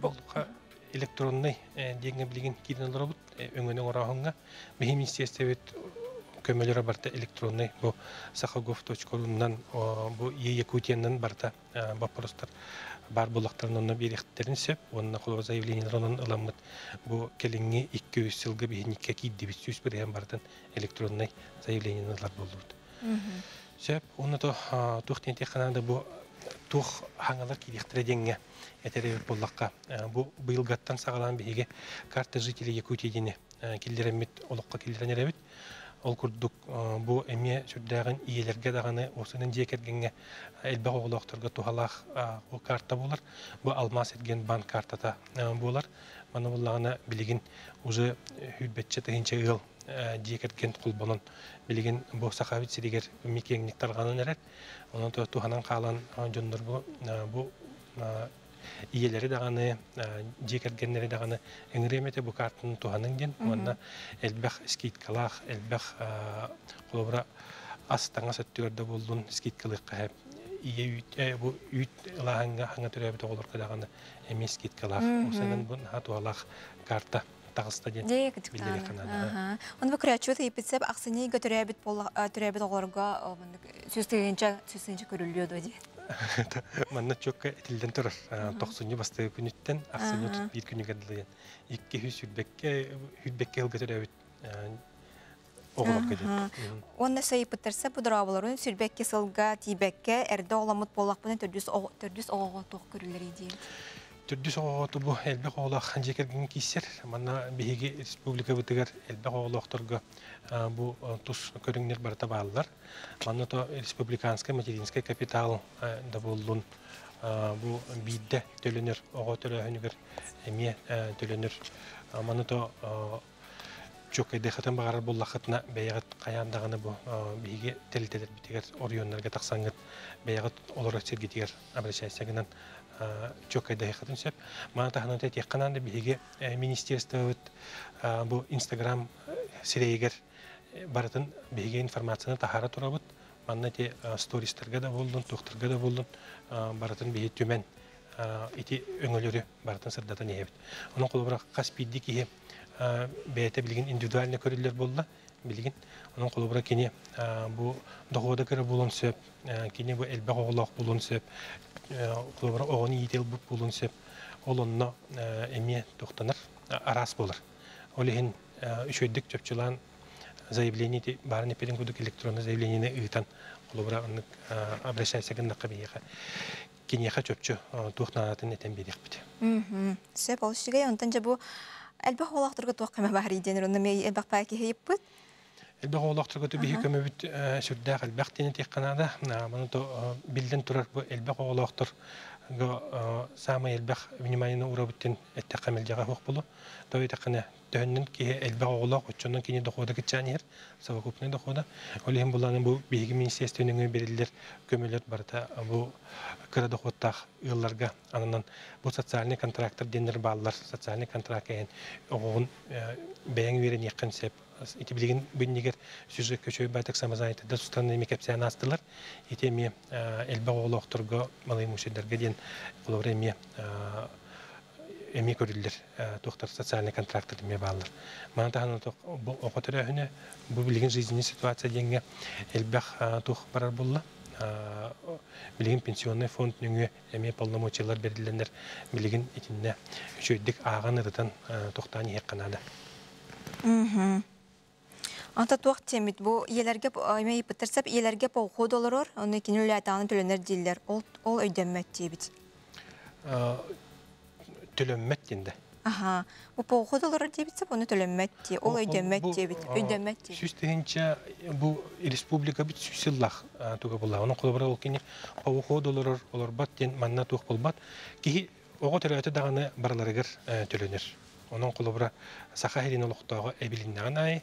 C: болдука электронный деньги билген кирин робот өңөнүн орагынга министерство бит көмөлөрө барта электронный бу сахагов.рунан бу якутиянан барта вопростар бар булактарын онна берехтерин сөп онна коло заявление ронун ыламмыт бу келиңи 200 жылга бихникке киддибит сүз берген бартын электронный заявление ылар болдубут сөп оны то тухтен теханада бу тух хаңалар кидихтере деңге этере боллакка бу быйылгаттан сагалан биһиге карта жителей якутии дине киллеремит олокка киллеренеребит ол курдук бу эме сүрдәгән иеләргә даганы осының жекергенге элбә оглоктырга тухалах бу карта булар. Бу алмас этген банк картата булар. Мана буллагына билигин уже хүбетче тегенче ыл жекерген кулбонон билигин бу сахабит сиригер микеңник тарганын эрет онон туханан калан жондор бу иелери даганы жекергеннери даганы эңиремете бу картын туханын ден онна элбэх скидкалах элбэх колобра астаңа сөттүгөрдө болдун скидкалыкка хэп ие бу төрөбүтө олорка даганы эми бу хатуалах карта тагыста ден
A: тегенче тегенче ди.
C: Манна чокка тилден турар. Токсунью басты күнүттен аксыны тут бир күнүгө дилген. Икки хүс хүтбекке хүтбекке ылга төрәбит оголоп кетет.
A: Онда сый пыттырса бу дырабыларын сүрбекке сылга тибекке эрде оламыт төрдүс төрдүс ого ток көрүлөр иди.
C: Түрдүс оғоты бұл әлбек оғылақ жекерген кейсер, мана бейге республика бұтығар әлбек оғылақтырға бұл тұс көріңдер барыта бағылар. Мана то республиканская материнская капитал да болдың бұл бейді төленер, оға төлөһөнүгөр эме төленер. Мана то чок эдехатын багарар буллахытна бәягат каяндаганы бу биге телтелер битигер орионнарга таксаңыт бәягат олора сергитигер обращайся гынан чок эдехатын сөп мана тахана те текканан да биге министерство бу инстаграм сирейгер баратын биге информацияны тахара турабыт манна те стористерге да болдун тухтарга да болдун баратын биге түмен ити өңөлөрү баратын сырдата небит onun колубра каспийди кие бәйте билген индивидуальный көрүлөр болла билген onun колубра кини бу дохода кыра булун сөп кини бу элбе оголок булун сөп колубра огони ител бу булун сөп ол онно эме тохтанар арас болар олихин үчөйдүк чөпчулан заявление ти барын эпеден кудук электронный заявление ыйтан колубра обращайся гыннакка бейха кинеха чөпчү.
A: Сөп ол.
C: Элбе оолоқтырға ту биһи көмөбүт сүрдээх элбэх тени тиэкканада маны то билден турар бу элбэх самый элбэх урабыттен хук болу той төннүн элбэх оолоқ учунун кини дохода кичанер совокупный дохода. Олихим буланы бу биһиги министерственный берилер көмөлөр барта бу кыра доходтах ылларга анынан бу социальный контракттар денер баллар социальный контракт огун верен якын сеп ити билигин биннигер сүзө көчөй байтак самазайты да сустанны мекепсян астылар ити ми элбе оолоохторго малый мусидерге ден булор эми эми көрүллер тохтар социальный контракт деме баалар мана тахана окотора хүнө бу билигин жизненный ситуация денге элбех тух барар булла билигин пенсионный фонд нүңү эми полномочиялар бериленер билигин итинне үчөйдик ааган ырытан тохтаани хекканада
A: Мм. Anta tuaq temit bu iyelerge ayme bitirsep iyelerge polxod olurur. Onu kini ülətanı tölenir diller. Ol ol ödənmət deyibit.
C: төлөммет динде
A: Aha. Bu polxod olurur deyibitsep onu tölenmət dey. Ol ödənmət deyibit. Ödənmət deyibit.
C: сүз тегенче бу республика бит сүсиллах туга була onun колобра ол кини павуход олорор олор бат ден манна тух болбат ки ого төрөтө даганы барларыгыр төлөнөр onun колобра саха херин олохтого эбилиннаган ай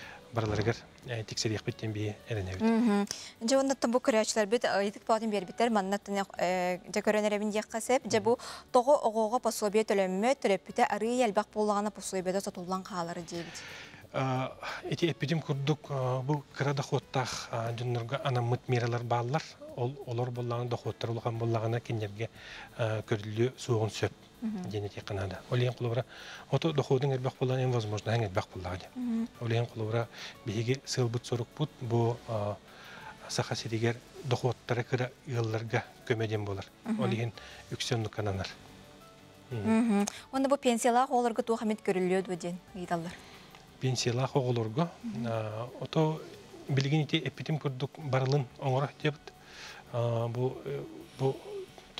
C: бараларыгар тиксериях биттен бии эренебит.
A: Же онда табу көрәчләр бит айтып батын бербиттер маннаттан же көрәнәрәбин яккасып же бу того огого пособие төлөммө төлөпүтә ары ялбак булганы пособиеде сатылган калары дебит.
C: Эти эпидем курдук бу кыра доходтах жоннорга анаммыт мералар баалар ол олор боллаган доходтар улган боллагана кинерге көрүлүү сугун сөп денети канада. Олен кулура ото доходун эрбак болан эң возможно эң эрбак боллаган. Олен кулура биги сылбыт сорук бут бу саха сиригер доходтары кыра йылларга көмеден болар. Олен үксөннү кананар.
A: Онда бу оларга тухамет
C: ото ити эпитим курдук барылын оңора дебит бу бу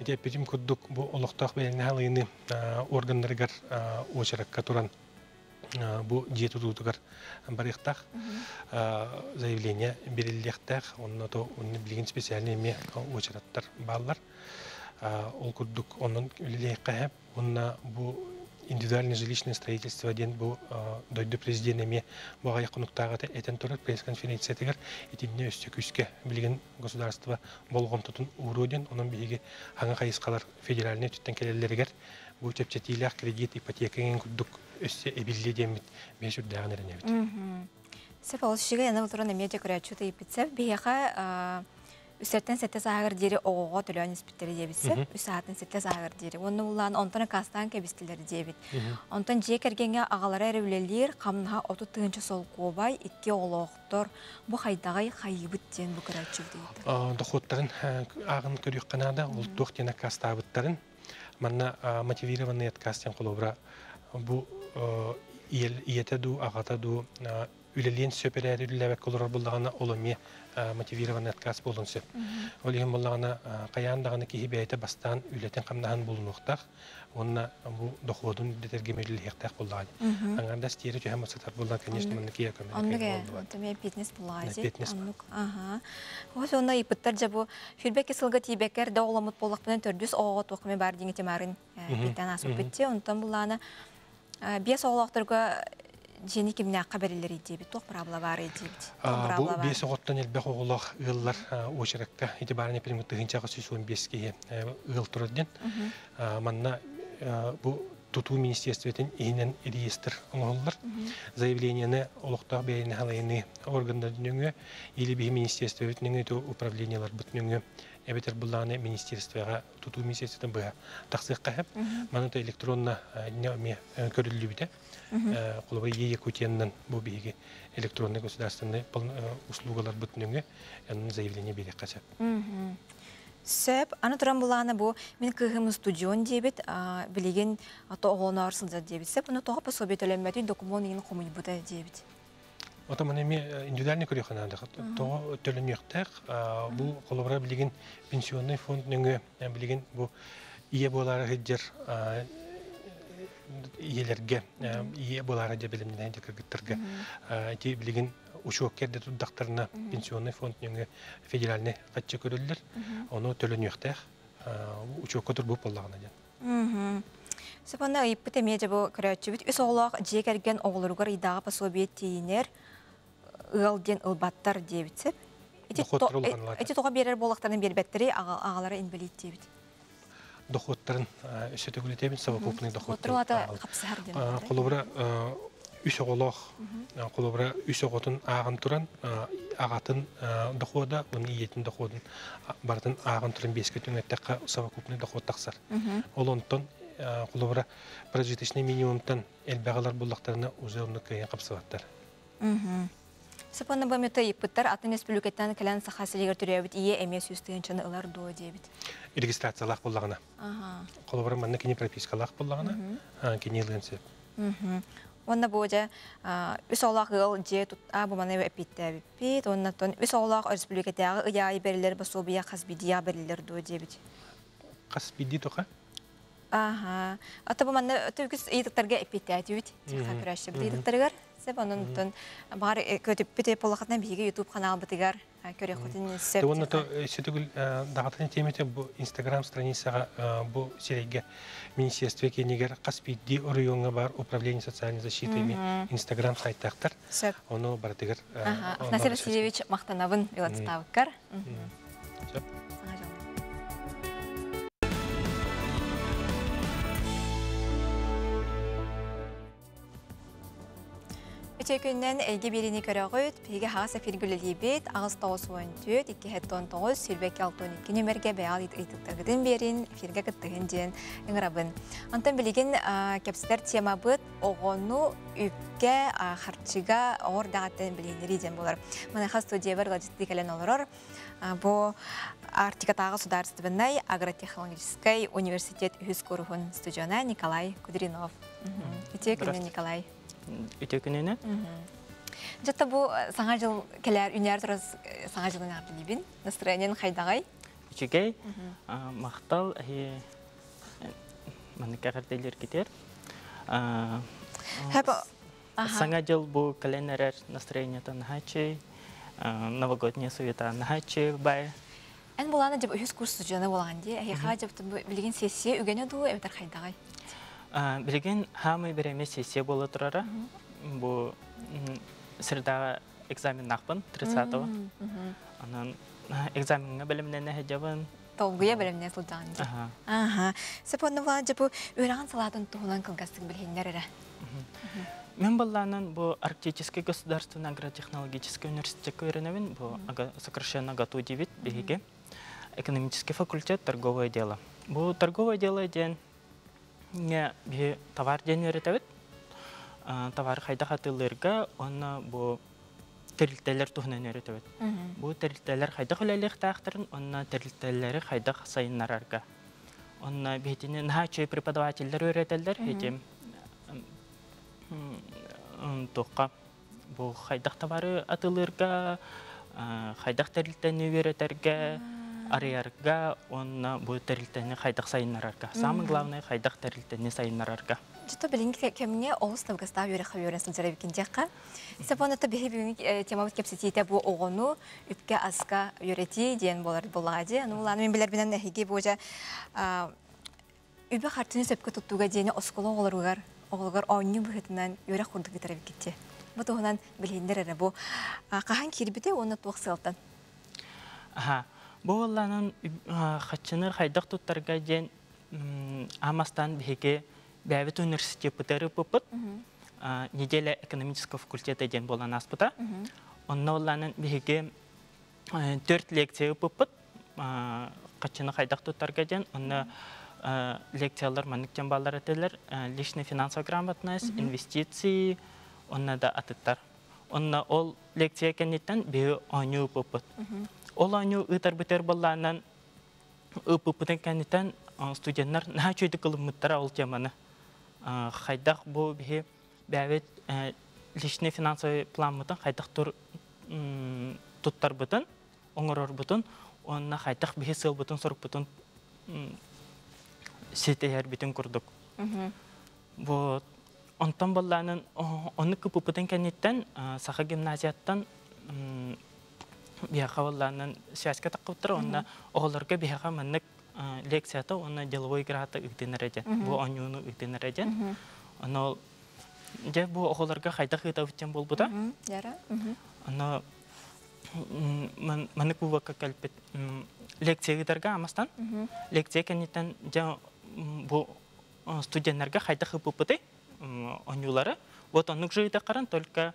C: Эти пирим курдук бу олохтах бәйне халыны органнарыгар очаракка туран бу жету тутугар барыхтах заявление берилдехтах онно то онны билген специальный ме очараттар баллар ол курдук онун үлелейкка онна бу индивидуальное жилищное строительство ден бу дойду президент эме буга якынуктагы этен турат пресс-конференция тегер итинне өстө күскө билген государство болгон тутун уруден онун биги аңа кайыскалар федеральный түттен келелеригер бу чепчетилях кредит ипотекаген курдук өссө эбилли демит беш үрдаган эренебит
A: Сеп ол шиге яна бултырын эме жекөрөчү тейп битсеп бияка Үсәртен сәтте сағыр дири оғоға төлөөн испиттери дебитсе, үсәтен сәтте сағыр дири. Онны улан онтон кастан кебистилери дебит. Онтон же кергенге ағалара әревлелер қамнаға оту тыгынчы сол кобай икки олоқтор бу хайдагай хайыбыт ден бу көрәчү дейди.
C: Доходтарын ағын көрүк канада ол тух тена кастабыттарын манна мотивированный откастен колобра бу иете ду агата ду үлелен олар оломе мотивированный отказ болунсы. Ол еген боллагана каяндаганы кихибәйте бастан үлетен камнахан булунуктак, онна бу доходун детергемелил хектак буллаган. Аңарда стири жөһәм сатар булган, конечно, мен кия көмөк.
A: Онныга, теме фитнес буллази. Оннук, ага. Ос онна ипыттар жабу да оламыт бар темарын асып онтан бес оголоктарга жени кимне каберлер идебит тох брабла бар идебит
C: бу бес оттон элбе оголох ыллар очерекка ити барыны примут тыгынча кысуун беске ыл турден манна бу туту министерствотен инен реестр оңоллар заявленияны олохтах бейне халайны органдар дүнүңө или би министерство бүтүнүңө управлениялар бүтүнүңө эбетер булланы министерствоға туту министерствотен быга таксыкка хеп манута электронна не көрүлү бите кулубай е якутияннан бу биги электронный государственный услугалар бүтүнүңө заявление бере качат
A: Сөп, аны туран буланы бу мен кыгым студион дебит, билеген дебит. Сөп, тоға пособие документ дебит.
C: Ота мен эми индивидуальный көрөкханада тоға төлөнүктәк, бу колобра билеген пенсионный фонд билеген бу ие болары хеджер иелерге ие болары билимден ти билеген пенсионный фонд федеральный катчы көрөллөр ону боллагана ден.
A: Сапанда көрөчүбүт үс жекерген ыл ден ылбаттар дебитсеп. Эти тоға берер болақтарын бербеттері ағалары инвалид дебит.
C: Доходтарын үсі төгілетебін, совокупный доход.
A: Отырлата қапсар ден.
C: Қолыбыра үс оголох, қолыбыра үс оғотын ағын туран, ағатын дохода, бұны иетін доходын бардың ағын туран беске түңеттеққа совокупный доход тақсар. Ол онтон қолыбыра прожиточный минимумтан әлбәғалар болақтарына оны көйен қапсываттар.
A: Сапаны бамета иппыттар атын республикаттан калан сахасылыгар түрөбүт ие эмес үстүнчүн ылар дуо дебит.
C: Регистрациялах боллагана.
A: Ага.
C: Колобар манна кини пропискалах боллагана, кини ылынсы.
A: Онна божа үс олақ ыл же тут а бу мана эпитте бит. Онна тон үс олақ республикатагы ыяй берилер басу бия хасбидия берилер ду дебит.
C: Қас бидди тоқа?
A: Аха. Ата төгүс ыйдыктарга эпитте бит. Тиха күрәшче бит ыйдыктаргар. Сеп онун тон бар көтүп бите полахатна биге YouTube канал битигар көрө хотин сеп.
C: Онна то сөтөгүл дагатын темете бу Instagram страницага бу сереге министерстве кенегер қас бидди орыйонга бар управление социальной защиты Instagram сайттактар.
A: Сеп.
C: Оны бардыгар.
A: Аха. Афнасир Васильевич мактанабын велоцтавкар.
C: Сеп.
A: Саңа жолы. Үтекүннен әлге берini көрөгөт, пеге хаса фиргүлелибет, агыс тоғыз ойын түйет, 2 хеттон тоғыз, сүрбек алтон 2 нөмерге бәял итықтырғыдын берин, фирге кыттығын ден ыңырабын. Антон білеген кепсілер тема бұд, оғону үпке харчыга оғыр дағаттен біленері ден болар. Мына хас студия бар логистик әлен олырыр. Бу Артикатағы сударственной агротехнологический университет көрігін студиона Николай Кудринов. Үтекүннен Николай.
D: Үтекүнүнө
A: Жата бу саңа жыл келер үнер турас саңа жылын ардылибин. Настроениен хайдагай.
D: үчүгей мактал маныкагарделер кетер
A: Хэп
D: саңа жыл бу календарь настроението нахачи новогодняя суета нахачи бай
A: Эн буланы деп үз курс студияны болган ди. Әй ха деп билген сессия үгәнә ду эвтер хайдагай.
D: Билген хамы береме сессия боло турара бу сырдага экзамен нахпын 30-го анан экзаменге билимдене хежабын
A: Толгуя белемне сылдан ди.
D: Аха.
A: Буланы деп үрәгән салатын туһунан кылгастык билгәннәр эре.
D: Мен балланын бу Арктический государственный агротехнологический университет көрінемін, ага- сокращенно ГАТУ девит, беге. Экономический факультет, торговое дело. Бу торговое дело ден не бе товар ден өретебит. Товар хайда хатылырга, онна бу терилтелер тухнан өретебит. Бу терилтелер хайда хөлелек тахтырын, онна терилтелери хайда сайыннарарга. Онна бетине нахачы преподавательдер өретелдер, хетем тоққа бұл хайдақ табары атылырға, хайдақ тәрілтәні өретерге, арыярга, онна бұл тәрілтәні хайдақ сайынарарға. Самый главный хайдақ тәрілтәні сайынарарға.
A: Жата билин кемне олус тавгаста юре хавюрен сылжара бикин жакка. Сепонны та бихи бүгүн тема бит кепсетите бу огону үпке аска юрети диен болар булади. Аны уланы мен билер бинен нехиги божа үбе хартыны сөпкө туттуга диени осколо олоругар оголгар онню бухетинен юре курдук битереп китти. Бу туһунан билендер эре бу кахан кирбите оны туаксылтан.
D: Аха, бұл олланын хатчыны хайдақ туттарға ден амастан беге бәбіт университет бұтары бұпыт, неделя экономического факультета ден болан аспыта. Онна олланын беге төрт лекция бұпыт, хатчыны хайдақ туттарға ден, онна лекциялар маныктен балар әтелер, личный финансовая грамотность, инвестиции, онна да атыттар. Онна ол лекция кенеттен беге оню бұпыт. Ол аню ытар бітер болланан ыпыпытын кәнітен студенттар наха чөйді кылымыттара ол теманы. Хайдақ бұл бе бәвет личный финансовый план бұтын хайдақ тұр тұттар бұтын, оңырор бұтын, онына хайдақ бе сыл бұтын, сұрық бұтын сетейер бүтін күрдік. Вот. Онтан болланын оны кыпыпытын кәнеттен саха гимназияттан биха болланын связька таққыптыр, онна оғыларға биха маннык лекцията, онна деловой грата үгденер еден. Бу онюну үгденер еден. Онна ол же бу оғыларға қайдақ ыта үттен бол бұда. Онна маннык бубакка кәлпет лекция гидарға амастан. Лекция кәнеттен же бу студенттарға қайдақ ыпыпыты онюлары. Вот оннук жыйда қаран только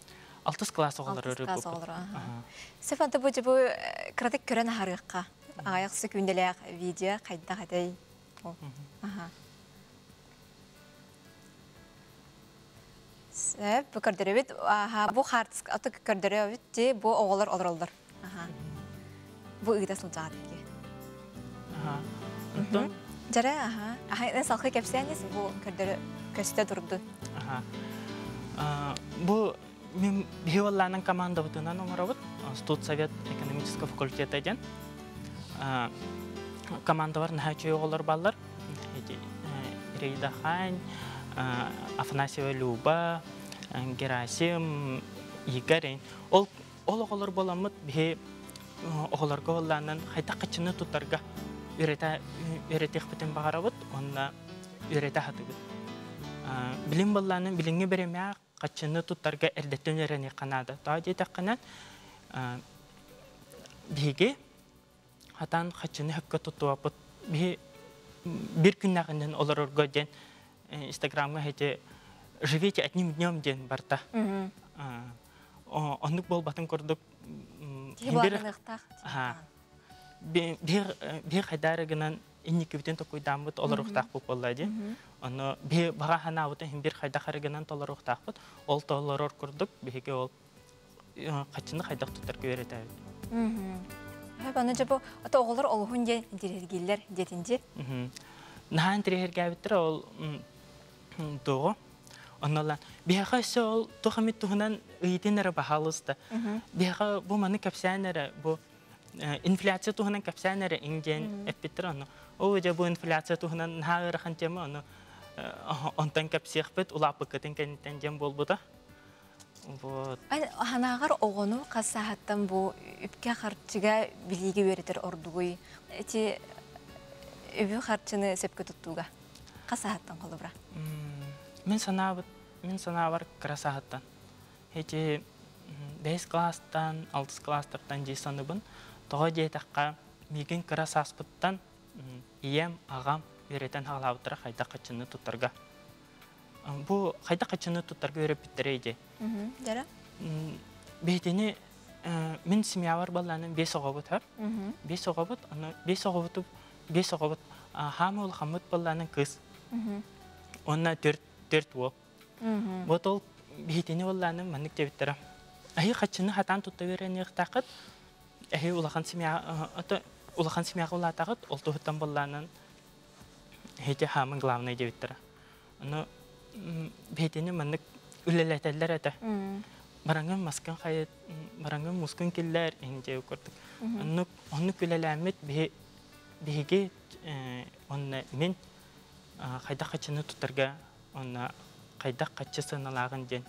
D: Алтыс класс
A: Алтыс
D: өрі
A: класс
D: бұл.
A: оғылыр. Сефанта бұл жібі кірадық көрін ағарыққа. Аяқсы күнделәк видео қайда қадай. Сәп, бұл көрдірі бит. Аха, бұл хартыс аты көрдірі бит. Де бұл оғылыр. Аха. Бұл ұйда сылжағат еке.
D: Онтон
A: Жара, аха. Аха, мен салқы кәпсәнес бұл көрдірі көсті тұрды.
D: Ага. Мен бивалланын команда бутынан омаробут студ совет экономического факультета ден. Команда бар нахачы оголор баллар. Эти Рейда Хань, Афанасьева Люба, а, Герасим, Игорь. Ол оголор боламыт бе оголорго болланын хайта качыны тутарга үрете үретех битен багарабыт, онна үрете хатыгыт. А, билим болланы билиңе береме качыны туттарга эрдеттен эрене канада. Та жете канан биге хатан качыны хөккө тутуапыт би бир күннәгеннән олорорго ден э, инстаграмга хете живите одним днем ден барта.
A: Мгм.
D: А, о- Оннук бол батын көрдүк. бир бир хайдары гынан инник битен токуй дамбыт олоруктак бу боллады. Оны би бага хана бутын хим бир хайда харыгынан толоруктак бут. Ол толорор курдук биге ол качыны хайдак туттар көрөтө.
A: Хәп аны жабы ата оғылар олғын де дирергелер детинде.
D: Нахан биттер ол того. Оннолан биха сол тухамит туханан ыйтенер бахалыста. Биха бу маны капсанер бу инфляция туханан капсанер инген эпиттер аны. О же бу инфляция туханан нагыр хантема аны онтан капсихбет улапы кытын кентен жем болбуда. Вот.
A: Ай ханагар оғыну қасахаттан бу үпке харчыга билиге беретер ордугуй. Эти үбі харчыны сепке қолы бұра.
D: М, Мен санабыт, мен санабар красахаттан. Хети бес класстан, алтыс класстардан жей саныбын. Тоға жей таққа меген красаспыттан ием, ағам өретен халауытыра қайда қачыны тұттарға. Бұл қайда қачыны тұттарға өреп бітірейді.
A: Жара?
D: Бейтені мен семьявар баланың бес оғабыт хар. Бес оғабыт, аны бес оғабыты, бес оғабыт хамы ол хамыт кыз. Онна төрт төрт ол. Вот хатан тутта тақыт. Улахан семья ата улахан семья хете хамын главный дебиттера. Аны бейтені маннык үлелетелер ата. Баранган маскан хайет, баранган мускан киллер инде көрдүк. Аны күлеләмет бе беге онна мен хайда хачыны тутарга онна хайда хачы саналагын ден.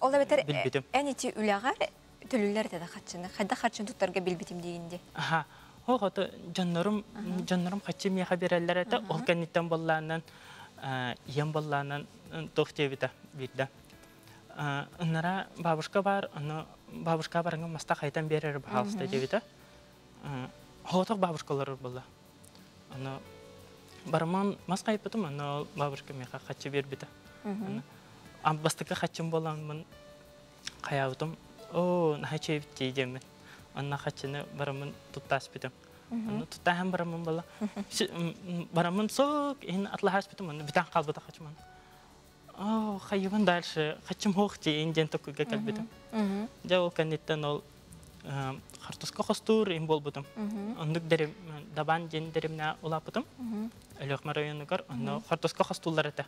A: Ол да бетер
D: Билбитим.
A: әнети үләғар төлілер деді хатчыны. Қайда хатчыны туттарға билбитим дегенде.
D: Аха. Ол гото жаннарым жаннарым хачы меха берәлләр әтә ол кәнниттән болланнан ем болланнан тохтебита бирдә. Оннара бабушка бар, аны бабушка барыңа маста хайтан берер бахалста дебита. Хоток бабушкалар булла. Аны барман мас кайпытым, аны бабушка меха хачы бербита. Амбастыка хачым боламын каябытым. О, нахачы тейдемен. Анна хачыны барамын туттас битем. Аны туттаһам барамын бала. Барамын сок, ин атлахас битем, аны битан калбыта хачман. О, хайыбын дальше. Хачым хох ти инден токуга калбитем. Ja ол кәннеттен ол хартуска хостур им бол бутым. Ондук дерем дабан ден деремне улапытым. Элехма районугар онно хартуска хостулар эте.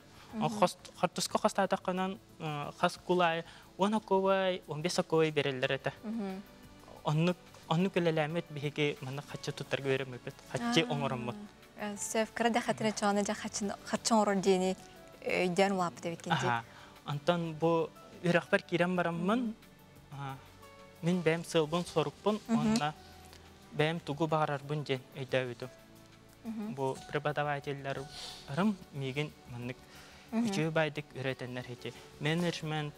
D: Хартуска хоста таққанан хас кулай он аковай, он бес аковай берелер эте. Оннук оннук элелемет биһиги мана хачы туттарга беремепет. Хачы оңороммут.
A: Сөв кірді хатыны чоғаны жа хатчын орор дейіні өйден улапы деп еткенде.
D: Аха. Антон бу үрәхбәр кирәм бараммын. Мин бәм сылбын сорукпын, онна бәм тугу барар бун ден өйдәвүдү. Бу преподавательләр рым мигин маннык үчү байдык өйрәтәннәр хете. Менеджмент,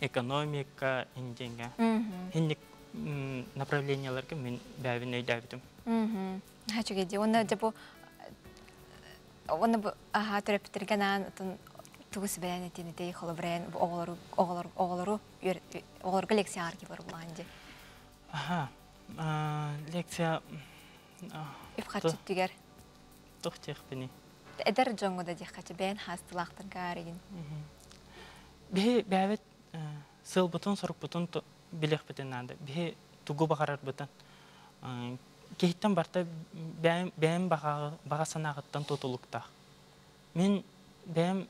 D: экономика инденге. Хинник направленияларга мен бәвин өйдәвүдүм.
A: Хачуге де. Онна жа бұл оны бу аха төрөптергенан отун тугус бәян этини тей холо брен оголору оголору оголору оголорга лекция арги бар буланди
D: Ага. а, Лекция
A: ифхат түгер
D: тохтех бини.
A: эдер жоңго да дихкачы бәян хастылактыр гаригин
D: Бе бәвет сыл бутун сорок бутун билех битен нанда. Бе тугу багарар бутун. Кейттен барта бәм бага санагыттан тотулукта. Мен бәм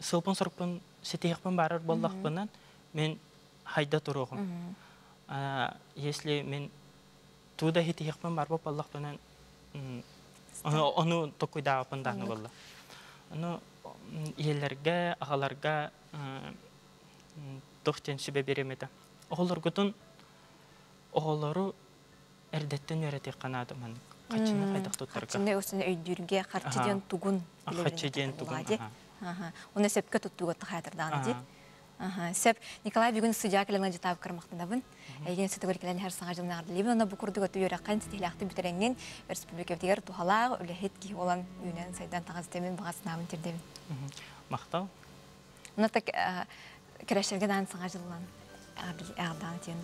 D: сылпын сорокпын сетехпын барар боллакпынан мен хайда турогум. А, если мен туда хитехпын бар боллакпынан оны токуйдагапын даны болла. Аны иелерге, агаларга тохтен сүбе беремеді. Оғылыргутун оғылыру әрдеттен өрете қанады мен. Қачыны қайдақ тұттарға.
A: Хачыны өсін өйдүрге харчыден тугун
D: Хачыден тугун.
A: Аха. Оны сөпкө туттуга тахаятырдан ди. Аха. Сөп Николай бүгүн судья келен житап кырмактандабын. Эген сөтөгөр келен һәр саңа жылны ардылыбын. Оны бу курдуга түйөрө кан стилякты битеренген республика тигер тухалаг үлехет ки olan үйнен сайдан тагыз темен багасынабын тирдебин.
D: Мақтау.
A: Оны так керештерге дан саңа жылдан ардан тиен.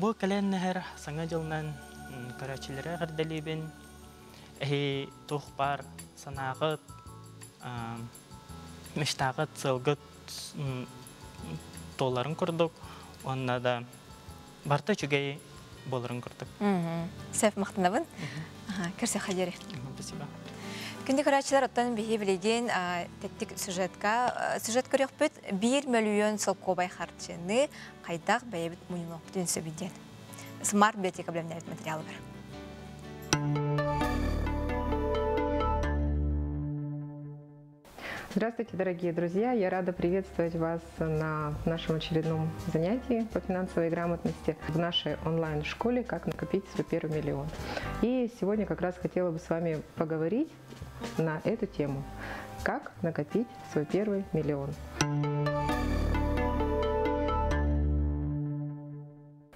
D: Бу келен нәһәр саңа жылнан көрәчиләре гәрдәлибен. Эһи тухпар санагыт мештагыт сылгыт толарын көрдік. Онна да барта чүгей боларын көрдік.
A: Сәп мақтанабын. Кірсе хадері.
D: Спасибо.
A: Күнді көрәтшілер оттан бейі білеген тәттік сюжетка. Сюжет көрек бүт 1 миллион сылқобай харчыны қайдақ бәйбіт мұйымлық бүтін сөбіден. Смарт библиотека білімнәрет материалы бар.
E: Здравствуйте, дорогие друзья! Я рада приветствовать вас на нашем очередном занятии по финансовой грамотности в нашей онлайн-школе «Как накопить свой первый миллион». И сегодня как раз хотела бы с вами поговорить на эту тему «Как накопить свой первый миллион».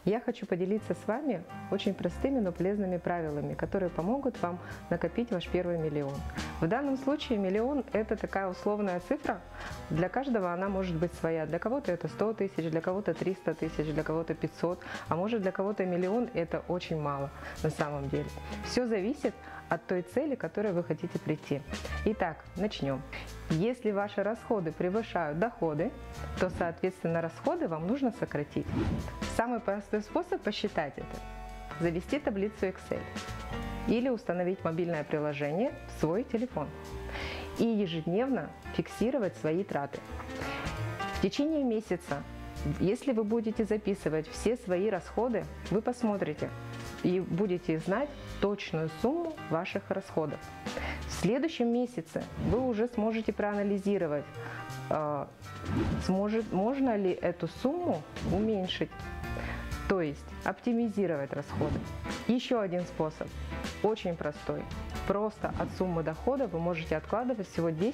E: Я хочу поделиться с вами очень простыми, но полезными правилами, которые помогут вам накопить ваш первый миллион. В данном случае миллион – это такая условная цифра. Для каждого она может быть своя. Для кого-то это 100 тысяч, для кого-то 300 тысяч, для кого-то 500, а может для кого-то миллион – это очень мало на самом деле. Все зависит от той цели, к которой вы хотите прийти. Итак, начнем. Если ваши расходы превышают доходы, то, соответственно, расходы вам нужно сократить. Самый простой способ посчитать это – завести таблицу Excel или установить мобильное приложение в свой телефон и ежедневно фиксировать свои траты. В течение месяца, если вы будете записывать все свои расходы, вы посмотрите и будете знать точную сумму ваших расходов. В следующем месяце вы уже сможете проанализировать, э, сможет, можно ли эту сумму уменьшить, то есть оптимизировать расходы. Еще один способ, очень простой. Просто от суммы дохода вы можете откладывать всего 10%.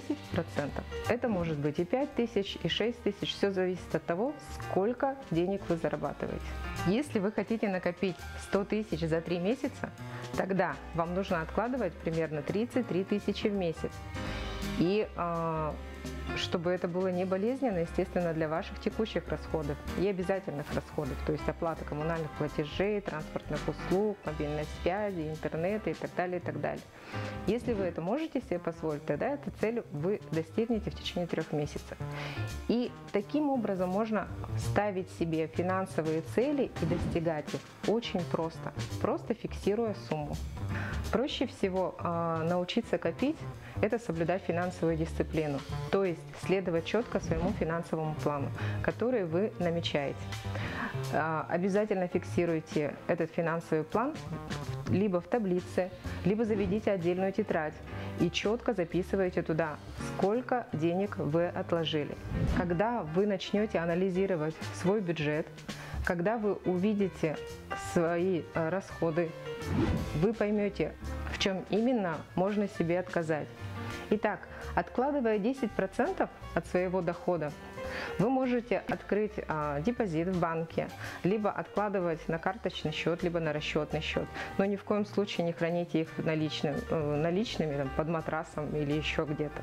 E: Это может быть и 5 тысяч, и 6 тысяч. Все зависит от того, сколько денег вы зарабатываете. Если вы хотите накопить 100 тысяч за 3 месяца, тогда вам нужно откладывать примерно 33 тысячи в месяц. И э, чтобы это было не болезненно, естественно, для ваших текущих расходов и обязательных расходов, то есть оплата коммунальных платежей, транспортных услуг, мобильной связи, интернета и так далее, и так далее. Если вы это можете себе позволить, тогда эту цель вы достигнете в течение трех месяцев. И таким образом можно ставить себе финансовые цели и достигать их очень просто, просто фиксируя сумму. Проще всего э, научиться копить – это соблюдать финансовую дисциплину, то есть следовать четко своему финансовому плану, который вы намечаете. Э, обязательно фиксируйте этот финансовый план либо в таблице, либо заведите отдельную тетрадь и четко записывайте туда, сколько денег вы отложили. Когда вы начнете анализировать свой бюджет, когда вы увидите свои расходы, вы поймете, в чем именно можно себе отказать. Итак, откладывая 10% от своего дохода, Вы можете открыть а, депозит в банке, либо откладывать на карточный счет, либо на расчетный счет, но ни в коем случае не храните их наличным, э, наличными там, под матрасом или еще где-то.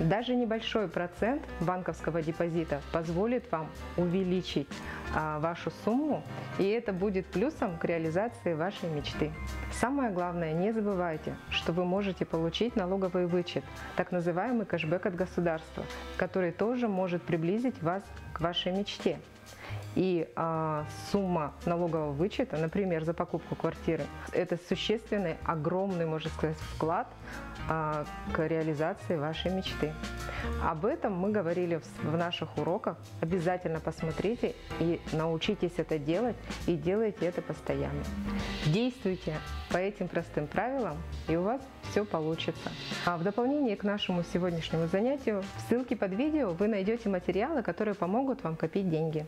E: Даже небольшой процент банковского депозита позволит вам увеличить а, вашу сумму, и это будет плюсом к реализации вашей мечты. Самое главное, не забывайте, что вы можете получить налоговый вычет, так называемый кэшбэк от государства, который тоже может приблизить вас к вашей мечте. И а, сумма налогового вычета, например, за покупку квартиры, это существенный, огромный, можно сказать, вклад к реализации вашей мечты. Об этом мы говорили в, в наших уроках. Обязательно посмотрите и научитесь это делать, и делайте это постоянно. Действуйте по этим простым правилам, и у вас все получится. А в дополнение к нашему сегодняшнему занятию, в ссылке под видео вы найдете материалы, которые помогут вам копить деньги.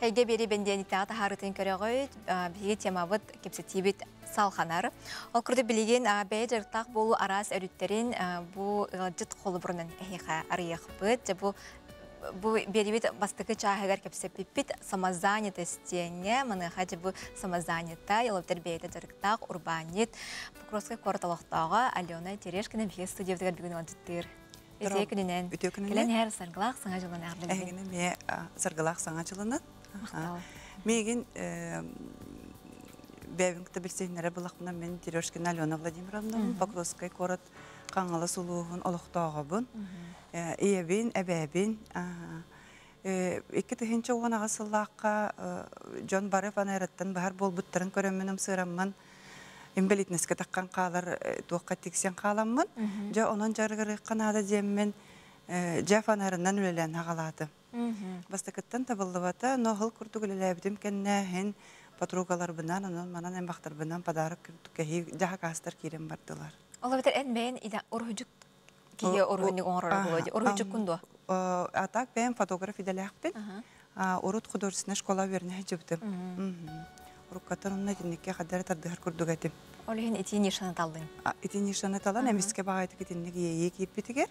A: Эйге бери бенден иттаға тахарытын көрөгөй, биги темабыт кепсетибит салханар. Ол күрді білеген бәй жарықтақ болу арас өрүттерин бу ылжыт қолы бұрынын әйіға арыяқ бұд. Бу бу берибит бастыкы чаһагар кепсеппит самозанято стене маны хаҗы бу самозанято ялыптыр бейте жарықтақ урбанит Покровской корталықтағы Алена Терешкина бие студиявдагар бүгін олжыттыр. Эсей күнінен. Келен әр сарғылақ саңа жылын.
F: Әгені ме саргалақ саңа жылынат. Меген бәбіңкті білсейнері бұлақпынан мен Терешкин Алена Владимировна Покровской корот қаңалы сұлуғын олықтауға бұн. Иебин, әбәбин. Екі түхінші оған ағасыллаққа Джон Барев анайраттан бағар бол бұттарын көрімінім сырамман. Имбелитнеске таққан қалар туаққа тексен қаламмын. Жа онын жарғыры қанады деммен жа фанарынан өлелен ағалады. Бастакыттан табылдыбата, но хыл күрдік өлеләбідім кәннәхін подругалар бынан, онын манан әмбақтар бынан подарок күрдік кәхи жаға кастар керем бардылар.
A: Ола бітер ән бәйін ида орхуджук кие орхунник оңырар болады. Орхуджук күндо.
F: Атак бәйін фотограф иделяқпен, урут художественная школа верне жібдім. Уруккаттан онна тинникке қадар тардығар күрдік әтім.
A: Олеген ити нишаны талдың.
F: Ити нишаны талан, әмеске бағайды кетіннік ие киіп бітігер.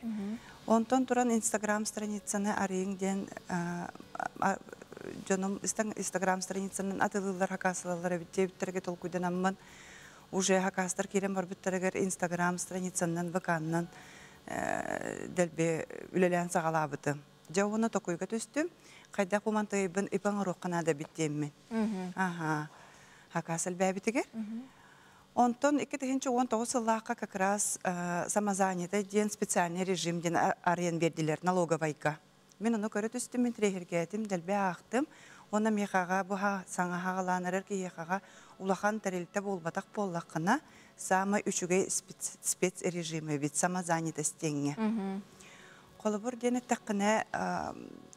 F: Онтон туран инстаграм страницаны арыйың ден жоном инстаграм страницанын атылылар хакасылалар эбиттебиттерге толкуйдан амман уже хакастар кирен бар биттерегер инстаграм страницанын вканнан делбе үлелен сагалабыты жауына токуйга түстүм кайда кумантайбын ипаң рухкана да биттеммен аха хакасыл бәбитигер Онтон 2019 сыллаққа как раз самозанято ден специальный режим ден арен бердилер налоговайга. Мен оны көрі түстім, мен трехергетім, дәлбе ақтым. Оны мехаға бұға саңа хағаланырыр кейеқаға улахан тәрелті болбатақ боллаққына самы үшіге спец режимі бит самозанятостеңе. Қолыбыр дені таққына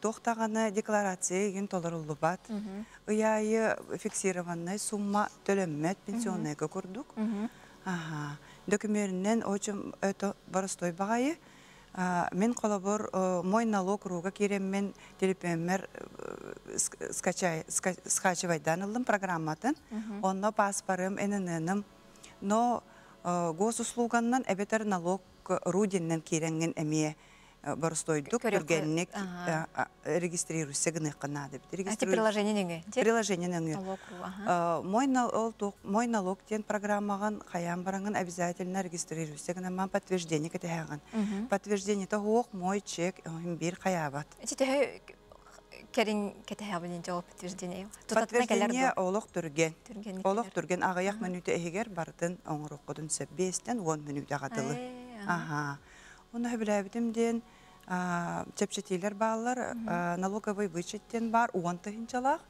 F: тоқтағаны декларация еген толырылы бат. Ұяйы фиксированный сумма төлеммет пенсионныйға көрдік. Докумерінен очень өті барыстой бағайы. Мен қолыбыр мой налог руға керем мен телепемер скачивайдан ылым программатын. Онно паспарым, эніненім. Но госуслуганнан әбетер налог рудиннен керенген әмие барыстойдук көргенник регистрируйся гыны кына деп
A: Эти приложение неңе?
F: приложение неңе
A: Налог ру, аха.
F: мой налог мой налог тен программаган хаян баранган обязательно регистрируйся гына ман подтверждение кетеган подтверждение то ок мой чек бир хаябат
A: Эти керин кете хабылын жауап подтверждение.
F: Подтверждение олох түрген. Олох түрген. Агаяк минуты эгер бардын оңроккодун себестен 10 минут агатылы Ага. Оны хөбіләбітім ден чепчетилер баллар, налоговый вычеттен бар, уон тыхынчалақ.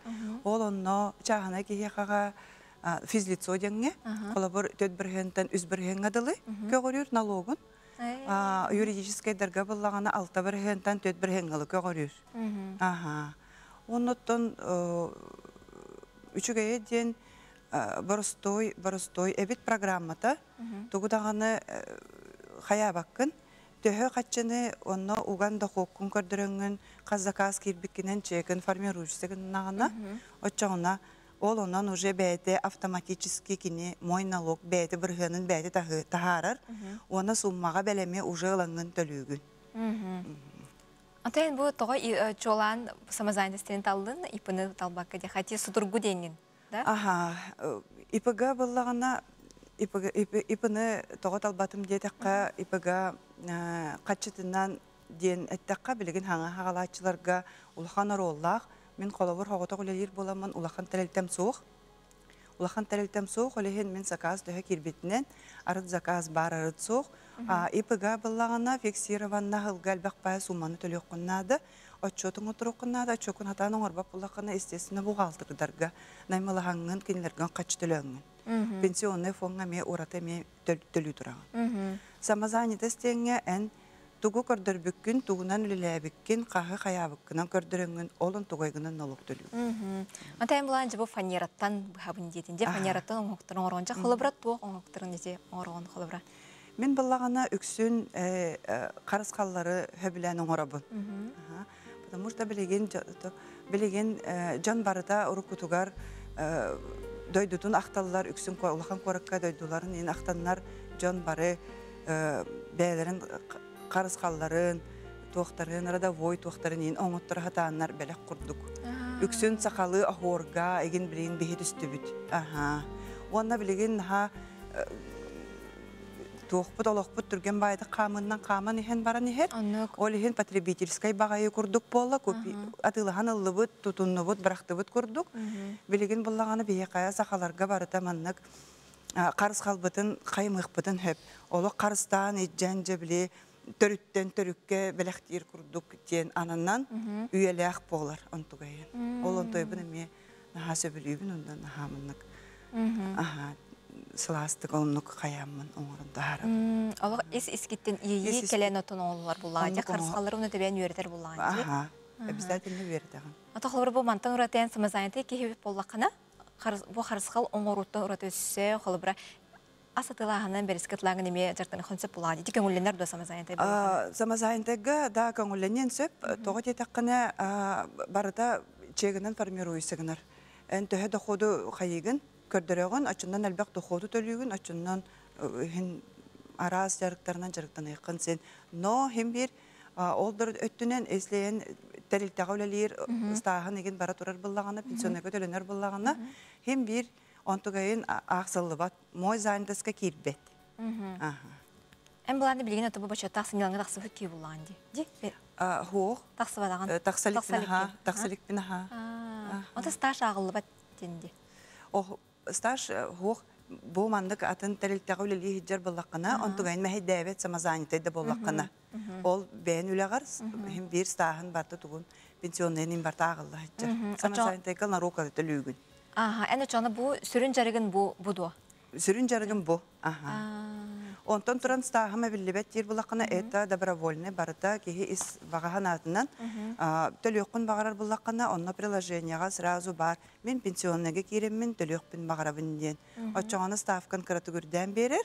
F: Ол онно чағына кейеқаға физлицо денге, қолабыр төт бірхентен үз бірхен адылы, көгірір налогын. Юридический дәргі бұллағана алта бірхентен төт бірхен алы көгірір. Ага. Онноттон үчүгeye ден боростой, боростой, эбит программата, тугудағаны хаябаккын, төһө каччыны онно уганда хоккун көрдөрөңүн казакас кирбиккинен чекин формирующийсигин нагана Ол онан уже бәйті автоматически кини мой налог бәйті бірғының бәйті тахарар. Оны суммаға бәлеме уже ылаңын төлігін.
A: Антайын бұл тоға чолан самозайнестен талдын, ипыны талбаққа де хати судургу денген, да?
F: Аха, ипыга боллағына ипыны тоға талбатым детаққа ипыга қатшытынан ден әттаққа білген хаңа хағалатчыларға улахан ороллақ, мен қолавыр хоғыта қолелер боламын улахан тәрелтем соқ. Улахан тәрелтем соқ, олеген мен заказ дөһе кирбетінен, арыт заказ бар арыт соқ. Ипыга боллағына фиксированна хылгал бақпая суманы төлек қыннады. Отчетың отыру қыннады, отчетын хатаның орбап боллақына естесіне бұғалтырдарға. Наймалағанғын кенілерген қач төлөңін. Пенсионный фонға ме ората ме төлі тұрағын. Самазанит істеңе ән тугу көрдөрбүккүн тугунан үлеләбиккин кахы хаябыккынан көрдөрөңүн олон тугайгынан налог төлү.
A: Антайын бұлан жібі фанераттан бұхабын детінде, фанераттан оңықтырын орғанша, қылыбыра туық оңықтырын десе орған қылыбыра.
F: Мен баллагана үксүн карыскаллары хөбүлән оңорабын. Потому что билеген билеген жан барыта урукутугар дойдутун акталлар үксүн улахан коракка дойдуларын ин актаннар жан бары бәйлерин карыскалларын туохтарын родовой туохтарын ин оңоттор хатааннар белек курдук. Үксүн сакалы ахорга эгин билин бехит үстүбүт. Аха. Уанна билеген ха туохпут олохпут түрген байды камыннан камын ихен баран ихер. Ол ихен потребительской багайы курдук болла, атылыхан ыллыбыт, тутуннубут, брахтыбыт курдук. Билеген боллаганы бейекая сакаларга барыта маннык қарыс қалбытын, қаймықпытын хөп. Олы қарыстан иджан жебіле төрүттен төрүкке белектир курдук тен ананнан үйелек болар онтугайын. Ол онтойбын эме наха сөбүлүбүн ондан нахамыннык. Сыластык олнук каямын оңорунда харам.
A: Олы ис искиттен ии келен отун оңолар буллага, же карысқалары уну тебен үйертер буллага.
F: Аха, обязательно вердагын.
A: Атақлары бұл мантан ұратайын самазайынты кехебіп боллақына, бұл қарысқал оңоруттан ұраты өссе, қолы бұра асатылағынан берескетлағын еме жартаны қонсеп болады. Ди көңілінер до самазайынты бұл.
F: Самазайынтыга да көңіленен сөп, тоғы детаққына барыта чегінен формируйсығынар. Ән төһе доходу қайығын, көрдірегін, очыннан әлбәқ доходу төлігін, очыннан арас жарықтарынан жарықтан айқын сен. Но, хем бір, ол бір өттінен эслейін тәрілтіға өлелер стағын еген бара тұрар бұллағана, пенсионныға төленер бұллағана, хем бір онтугайын ақсылы бат, мой зайындаска кирбет.
A: Әм бұланды білген өті бұл бача тақсы милаңға тақсы хүкке бұланды. Ди?
F: Хуқ,
A: Тақсы бадаған.
F: тақсалик пінаха, тақсалик пінаха.
A: Онта стаж ағылы бат денді.
F: Стаж хуқ, бұл мандык атын тәрілтіға өлелер хиджар бұллақына, онтугайын мәхи дәвет самазайынтайды бұллақына. Ол бәйін үләғар, хем бір стағын барты туғын пенсионнайын барта ағылы хиджар. Самазайынтайға нарока төлігін.
A: Аха, әні чаны бұл сүрін жарығын бұл бұду.
F: Сүрін жарығын бұл. Аха. Онтон туран стахама биллибет тир булакына это добровольный барыта кихи ис багахан атынан төлөккүн багарар булакына онно приложенияга сразу бар. Мен пенсионныга киреммин төлөкпүн багарабын ден очоңону ставкан көрдөн берер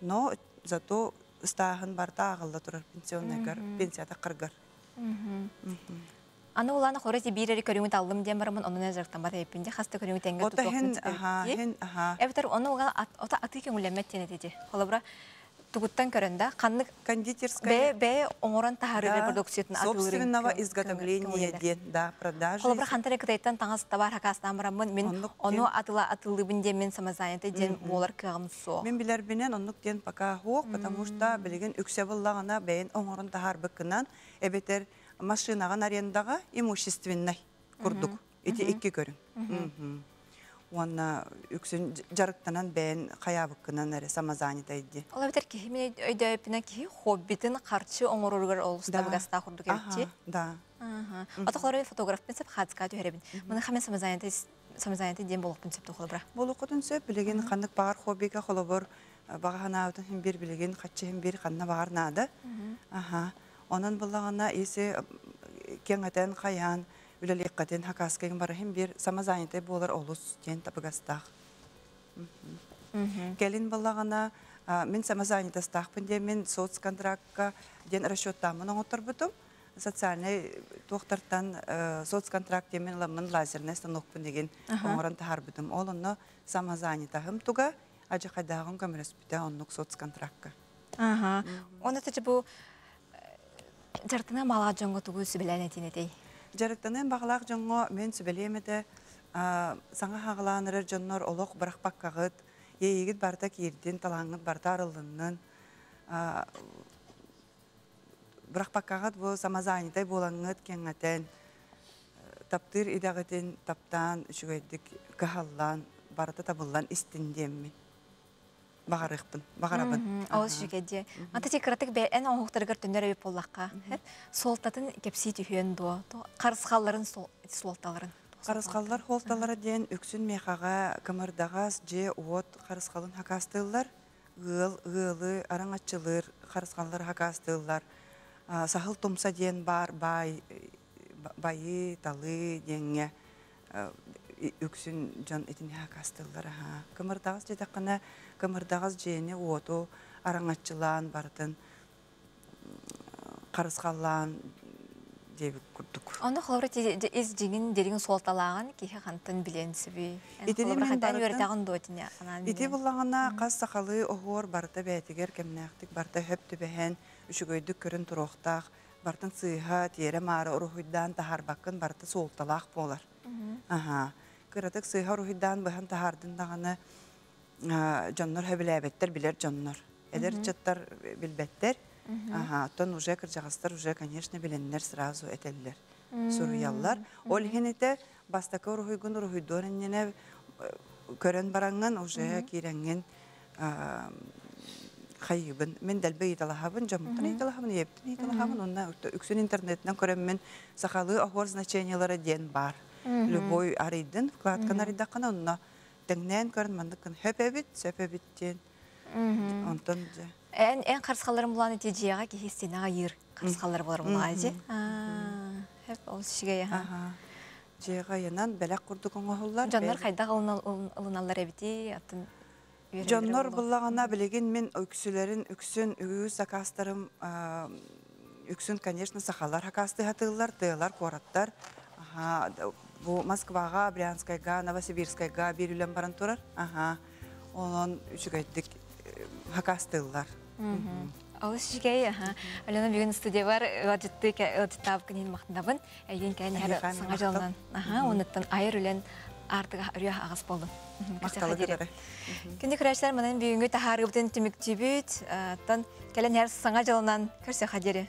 F: но зато стахын барта агылда турар пенсионныгар пенсията кыргар.
A: Аны уланы хорати бирери көрүңүт алдым дем барамын, оны нәзәртан бар эпинде. Хаста көрүңүт теңге
F: Ота хен аха хен аха.
A: Эвтер оны уга ота аты көңүлөмөт тене деди. Холобра тугуттан көрөндө канны
F: кондитерская.
A: бе бе оңорон тахары репродукциятын
F: собственного изготовления ден да продажи.
A: Холобра хантары кытайттан таңас табар хакастан барамын, мен оны атыла атылыбын дем мен самазайынты ден болар кыгым со.
F: Мен билер бинен оннук ден пока хук, потому что билеген үксе буллагана бейин оңорон тахар быккынан эбетер машинаган арендаға имущественный курдук. Ити икки көрүн. Уанна үксүн жарыктанан бәйін қаябықкынан әрі самазани тайди.
A: Ола бітер ки, мен хоббитін қарчы оңорургар олуста бұгаста құрдық өтте.
F: Да.
A: Атықлары фотограф пен сеп хадска түйеребін. Мұны хамен самазайынты дем болуқпын сеп тұқылы бұра.
F: Болуқытын сөп, білеген қандық бағар хоббиға қолыбыр, бағана аутын хем бір білеген, қатшы хем бір Онан бұлағана есі кен әтен қаян, үлелек қатын хакаскеген бары хем бір самазайынты болар олус кен табығастақ. Келін бұлағана мен самазайынты стақпын де мен соцконтрактқа ден расчеттамын оңытыр бұтым. социальный туохтартан э, соцконтракт емен ламын лазерный станокпын деген оңорон тахарбытым. Ол онно самозанятахым туга ажы қайдағын көміріспіте оннук соцконтрактка.
A: Ага. Оны тәчі бұл жартына мала жоңғы тугу сүбіләне тинетей.
F: Жарыктанын бағалақ жоңго мен сүбелемеде саңа хағыланырыр жоннор олық бірақ баққағыт, ейгіт барда кирден талаңыт барда арылыннын. Бірақ баққағыт бұл самазанитай болаңыт кеңгәтен таптыр идағытен таптан үшігайдік кахаллан барда табыллан истиндемми. Бағарықпын, бағарабын.
A: Ол шүгеде. Anta текратык бе ән оңықтаргар түндер өйіп боллаққа. Солтатын кепси түйен дуа. Қарысқаларын солталарын.
F: Қарысқалар холталары ден үксін мехаға кымырдағас же от қарысқалын хакастылар, ғыл, ғылы, араңатчылыр қарысқалар хакастылар. Сахыл тумса ден бар, бай, байы, талы денге үксін жон этин хакастылар. Кымырдағас же тақына кымырдағас жені оту араңатчылан бартын қарысқалан деп күрдік.
A: Оны хлора из жигин дерин солталаған кихе хантын билен сиби.
F: Итини мен
A: дотине анан.
F: Ити буллагана қас сақалы оғуыр барта бәйтігер кемнәқтік барта хөпті бәхен үшігөйдік көрін тұроқтақ бартын сыйха тиере мары урухуйдан тахарбаккын барта солталақ болар. Аха. Кыратык сыйха урухуйдан бәхен тахардын дағаны жоннор хөбіләбеттер билер жоннор. Эдер чаттар билбеттер. Ага, тон уже кыржағастар уже, конечно, биленнер сразу этеллер. Суруяллар. Ол хенете бастакы урухуйгун урухуйдореннене көрөн бараңын уже киреңген хайыбын. Мен дәлбе италахабын, жамтын италахабын, ептін италахабын. Онна үксін интернетнен көрем мен сақалы охор значениялары ден бар. Любой аридын, вкладкан аридақын, онна тәңнен көрін мандықын хөпәбіт, сөпәбіттен. Онтон же.
A: Ән ән қарысқаларын буланы те жияға кихестенаға ер қарысқалар болар була же. Хеп ол шигә ха.
F: Ага. Жеға янан бәләк құрдық оңғылар.
A: Жоннор хайда ылыналар эбити атын.
F: Жоннор бұллағана білеген мен өксілерін, үксін, үгіз сақастырым, үксін, конечно, сақалар хакасты хатылар, тыйлар, кораттар. Бу Москваға, Брянскайға, Новосибирскайға бір үлен баран тұрар. Ага, онын үшігайдік хакастылар.
A: Ол шигәй, ха. Алена бүгін студия бар, вадитты вадиттап кенен мақтандабын. Әйген кәне һәр
F: Әйген
A: саңа жалнан. Аха, оныттан айыр үлен артыга үря агас болду.
F: Мақталы
A: күрәшләр менен бүгүнгү тахары бүтән түмүк түбүт, тан кәлен һәр саңа жалнан көрсө хадере.